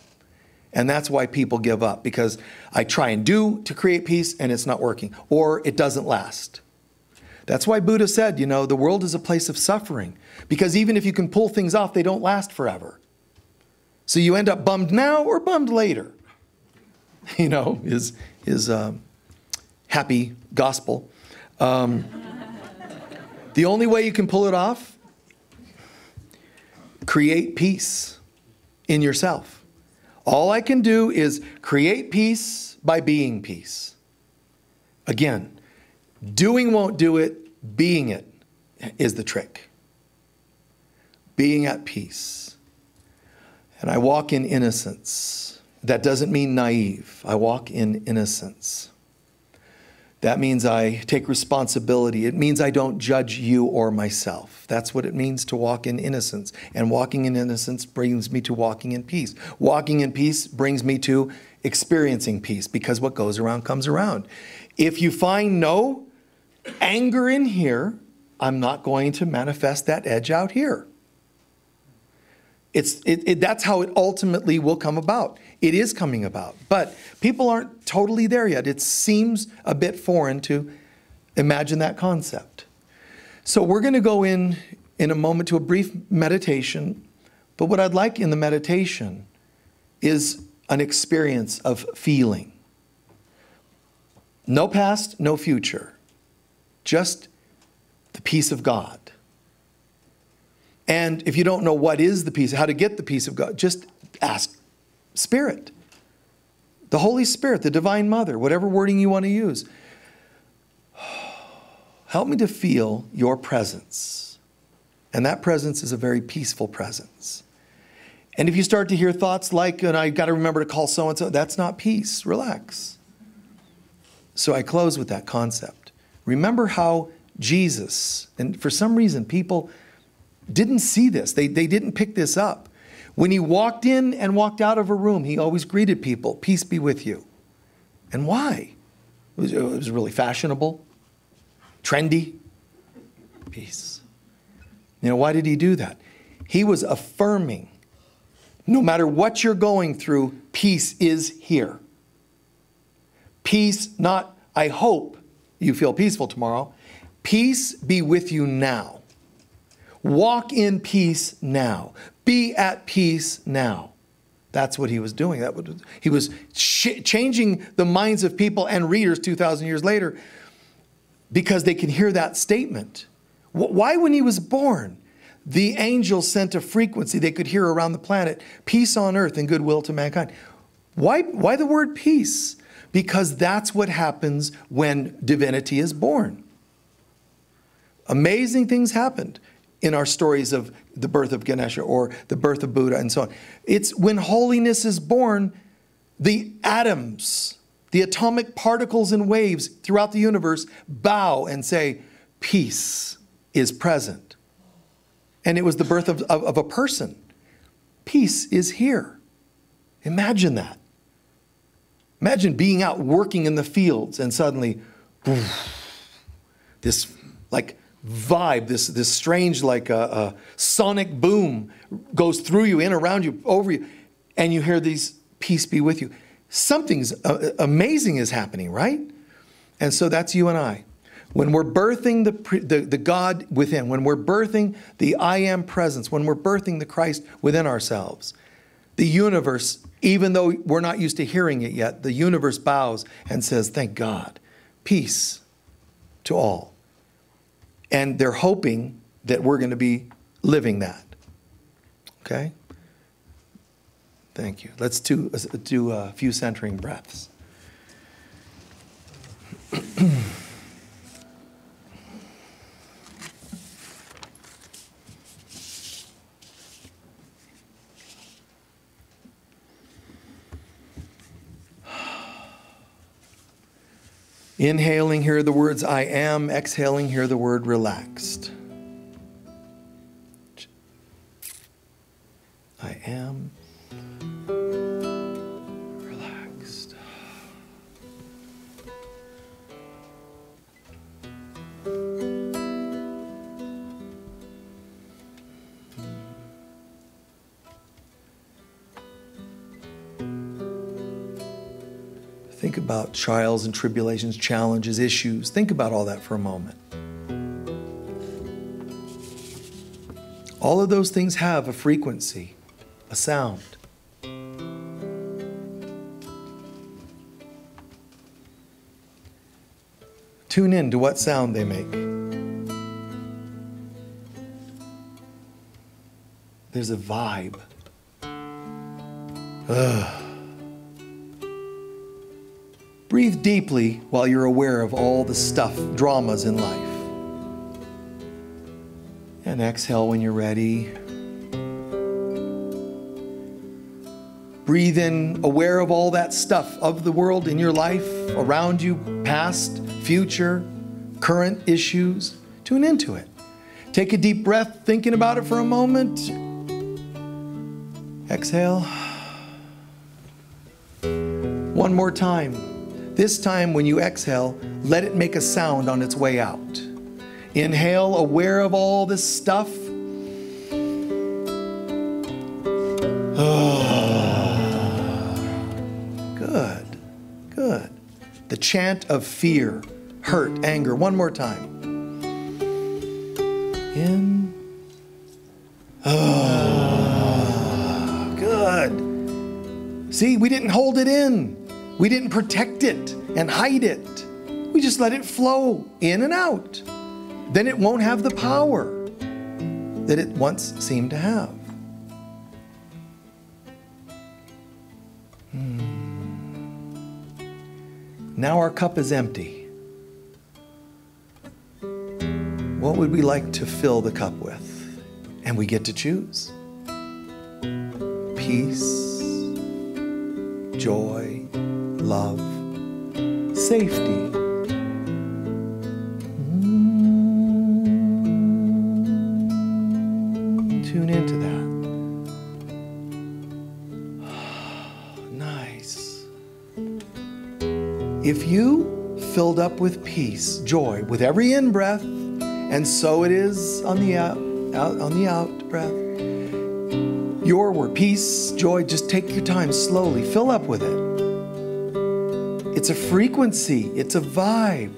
And that's why people give up because I try and do to create peace and it's not working or it doesn't last. That's why Buddha said, you know, the world is a place of suffering because even if you can pull things off, they don't last forever. So you end up bummed now or bummed later. (laughs) You know, his, is um, happy gospel. Um, the only way you can pull it off create peace in yourself. All I can do is create peace by being peace. Again, doing won't do it, being it is the trick. Being at peace. And I walk in innocence. That doesn't mean naive. I walk in innocence. That means I take responsibility. It means I don't judge you or myself. That's what it means to walk in innocence. And walking in innocence brings me to walking in peace. Walking in peace brings me to experiencing peace because what goes around comes around. If you find no anger in here, I'm not going to manifest that edge out here. It's, it, it, that's how it ultimately will come about. It is coming about. But people aren't totally there yet. It seems a bit foreign to imagine that concept. So we're going to go in in a moment to a brief meditation. But what I'd like in the meditation is an experience of feeling. No past, no future, just the peace of God. And if you don't know what is the peace, how to get the peace of God, just ask Spirit, the Holy Spirit, the Divine Mother, whatever wording you want to use. (sighs) Help me to feel your presence. And that presence is a very peaceful presence. And if you start to hear thoughts like, and I've got to remember to call so and so, that's not peace. Relax. So I close with that concept. Remember how Jesus, and for some reason, people didn't see this, they, they didn't pick this up. When he walked in and walked out of a room, he always greeted people, Peace be with you. And why? It was, it was really fashionable, trendy. Peace. You know, why did he do that? He was affirming no matter what you're going through, peace is here. Peace, not, I hope you feel peaceful tomorrow. Peace be with you now. Walk in peace now. Be at peace now. That's what he was doing. That was, he was ch- changing the minds of people and readers 2,000 years later because they can hear that statement. Why, when he was born, the angels sent a frequency they could hear around the planet peace on earth and goodwill to mankind. Why, why the word peace? Because that's what happens when divinity is born. Amazing things happened in our stories of the birth of Ganesha or the birth of Buddha and so on. It's when holiness is born, the atoms, the atomic particles and waves throughout the universe bow and say, Peace is present. And it was the birth of, of, of a person. Peace is here. Imagine that. Imagine being out working in the fields and suddenly, this like vibe, this, this strange, like a, a, sonic boom goes through you, in, around you, over you, and you hear these, peace be with you. Something's uh, uh amazing is happening, right? And so that's you and I. When we're birthing the, the, the God within, when we're birthing the I am presence, when we're birthing the Christ within ourselves, the universe, even though we're not used to hearing it yet, the universe bows and says, Thank God. Peace to all. And they're hoping that we're going to be living that. Okay? Thank you. Let's do, do a few centering breaths. (clears throat) Inhaling, hear the words I am. Exhaling, hear the word relaxed. I am. Think about trials and tribulations, challenges, issues. Think about all that for a moment. All of those things have a frequency, a sound. Tune in to what sound they make. There's a vibe. Ugh. Deeply while you're aware of all the stuff, dramas in life. And exhale when you're ready. Breathe in, aware of all that stuff of the world in your life, around you, past, future, current issues. Tune into it. Take a deep breath, thinking about it for a moment. Exhale. One more time. This time, when you exhale, let it make a sound on its way out. Inhale, aware of all this stuff. Ah. Good, good. The chant of fear, hurt, anger. One more time. In. Oh, good. See, we didn't hold it in. We didn't protect it and hide it. We just let it flow in and out. Then it won't have the power that it once seemed to have. Hmm. Now our cup is empty. What would we like to fill the cup with? And we get to choose peace, joy, love, safety. Mm, Tune into that. (sighs) Nice. If you filled up with peace, joy, with every in breath, and so it is on the out, out on the out breath. Your word, peace, joy, just take your time slowly, fill up with it. It's a frequency, it's a vibe.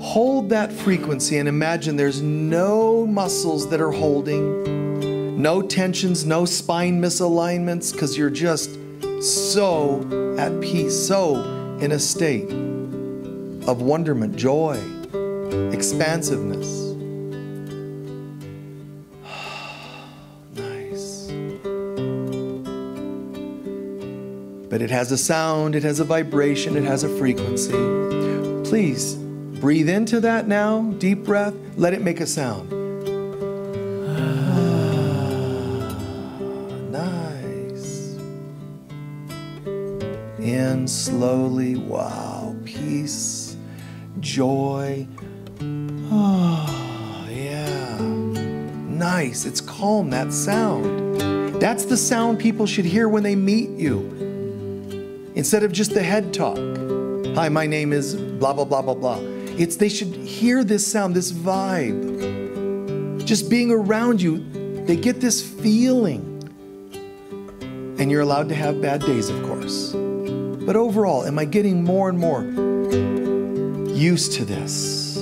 Hold that frequency and imagine there's no muscles that are holding, no tensions, no spine misalignments, because you're just so at peace, so in a state of wonderment, joy, expansiveness. It has a sound, it has a vibration, it has a frequency. Please breathe into that now, deep breath, let it make a sound. Ah, nice. In slowly, wow, peace, joy. Oh, yeah. Nice. It's calm, that sound. That's the sound people should hear when they meet you. Instead of just the head talk. Hi, my name is blah, blah, blah, blah, blah. It's they should hear this sound, this vibe. Just being around you, they get this feeling. And you're allowed to have bad days, of course. But overall, am I getting more and more used to this?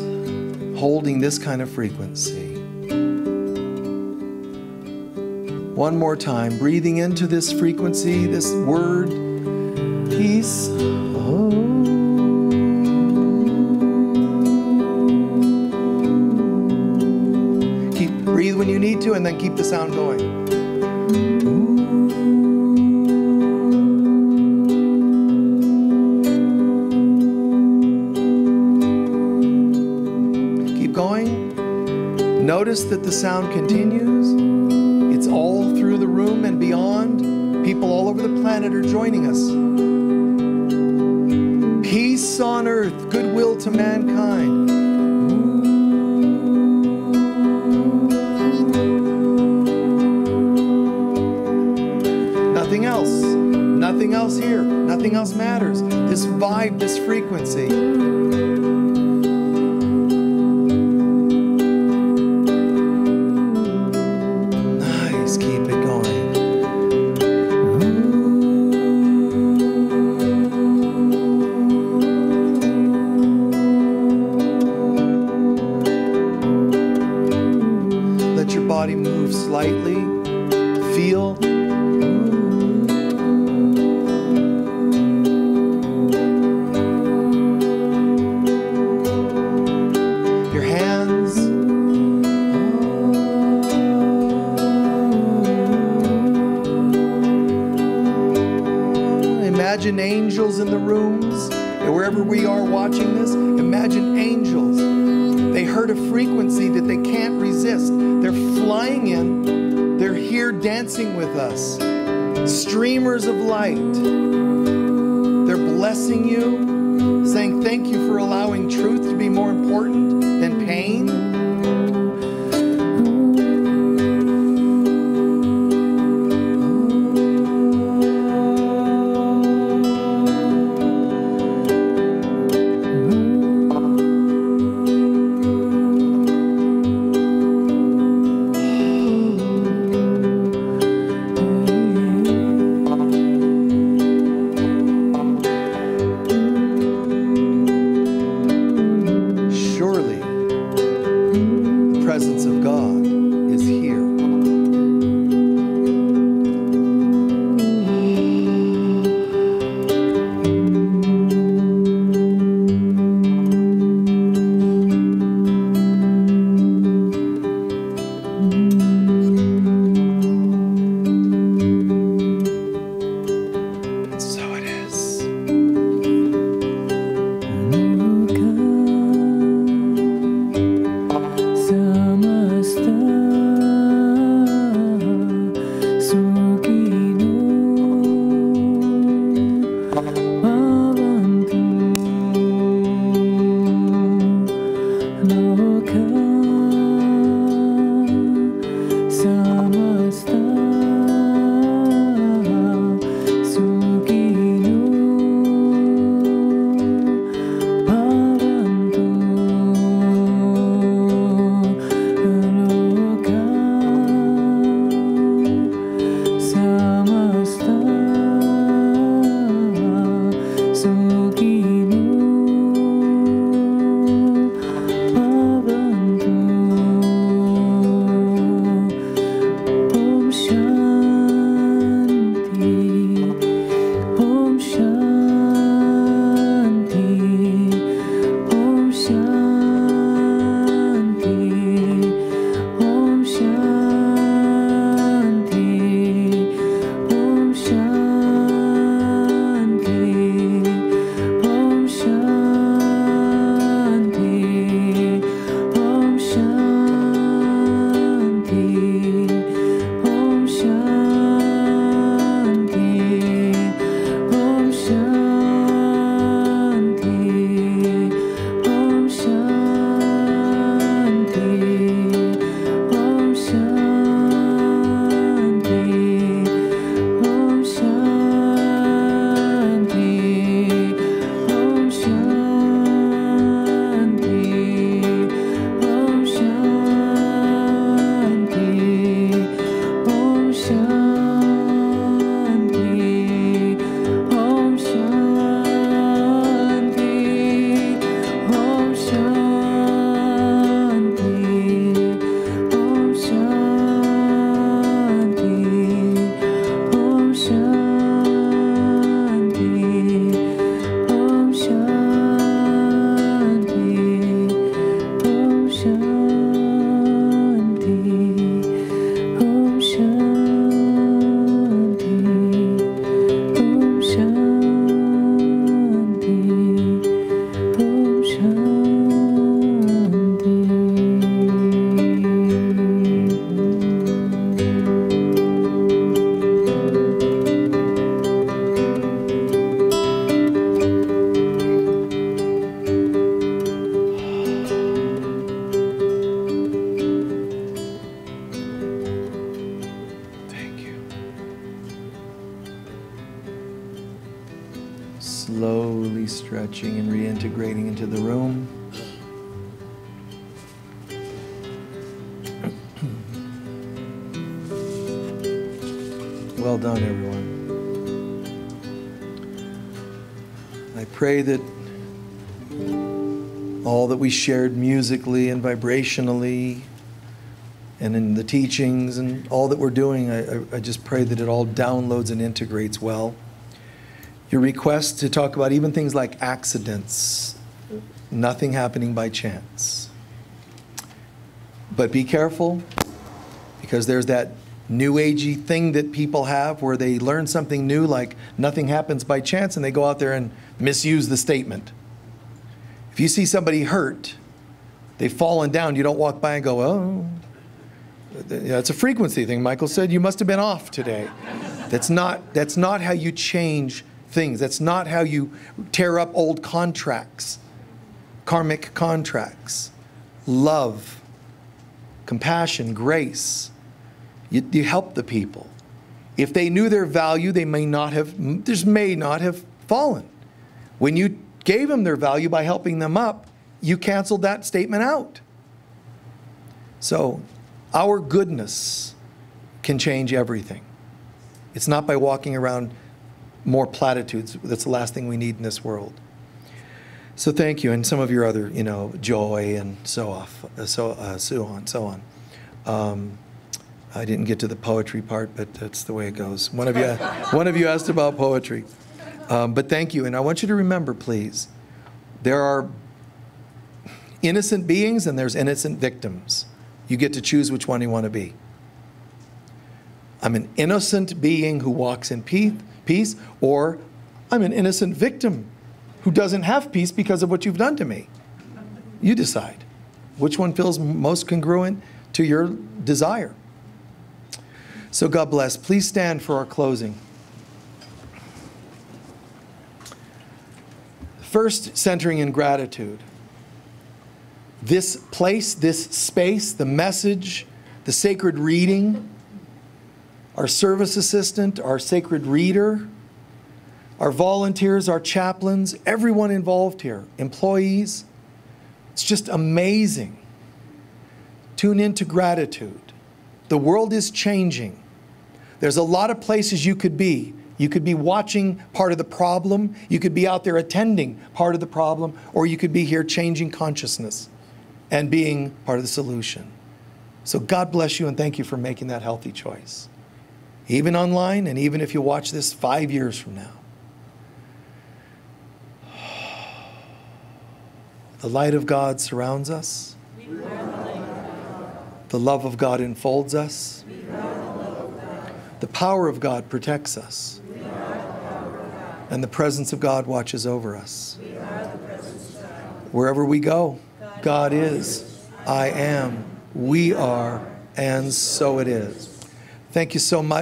Holding this kind of frequency. One more time, breathing into this frequency, this word, peace. Oh. Keep breathe when you need to, and then keep the sound going. Keep going. Notice that the sound continues. It's all through the room and beyond. People all over the planet are joining us. Peace on earth, goodwill to mankind. Nothing else. Nothing else here. Nothing else matters. This vibe, this frequency. Pray that all that we shared musically and vibrationally and in the teachings and all that we're doing, I, I- just pray that it all downloads and integrates well. Your request to talk about even things like accidents, nothing happening by chance. But be careful because there's that new agey thing that people have where they learn something new like nothing happens by chance and they go out there and misuse the statement. If you see somebody hurt, they've fallen down, you don't walk by and go, oh, it's a frequency thing. Michael said you must have been off today. That's not, that's not how you change things. That's not how you tear up old contracts, karmic contracts. Love, compassion, grace. You, you help the people. If they knew their value, they may not have, just may not have fallen. When you gave them their value by helping them up, you canceled that statement out. So, our goodness can change everything. It's not by walking around more platitudes. That's the last thing we need in this world. So thank you, and some of your other, you know, joy and so off, so uh, so on, so on. Um, I didn't get to the poetry part, but that's the way it goes. One of you, one of you asked about poetry, um, but thank you, and I want you to remember, please, there are innocent beings and there's innocent victims. You get to choose which one you want to be. I'm an innocent being who walks in pe- peace, or I'm an innocent victim who doesn't have peace because of what you've done to me. You decide which one feels most congruent to your desire. So, God bless. Please stand for our closing. First, centering in gratitude. This place, this space, the message, the sacred reading, our service assistant, our sacred reader, our volunteers, our chaplains, everyone involved here, employees. It's just amazing. Tune into gratitude. The world is changing. There's a lot of places you could be. You could be watching part of the problem, you could be out there attending part of the problem, or you could be here changing consciousness and being part of the solution. So God bless you and thank you for making that healthy choice. Even online, and even if you watch this five years from now. (sighs) The light of God surrounds us. The love of God enfolds us. The power of God protects us. And the presence of God watches over us. Wherever we go, God is, I am, we are, and so it is. Thank you so much.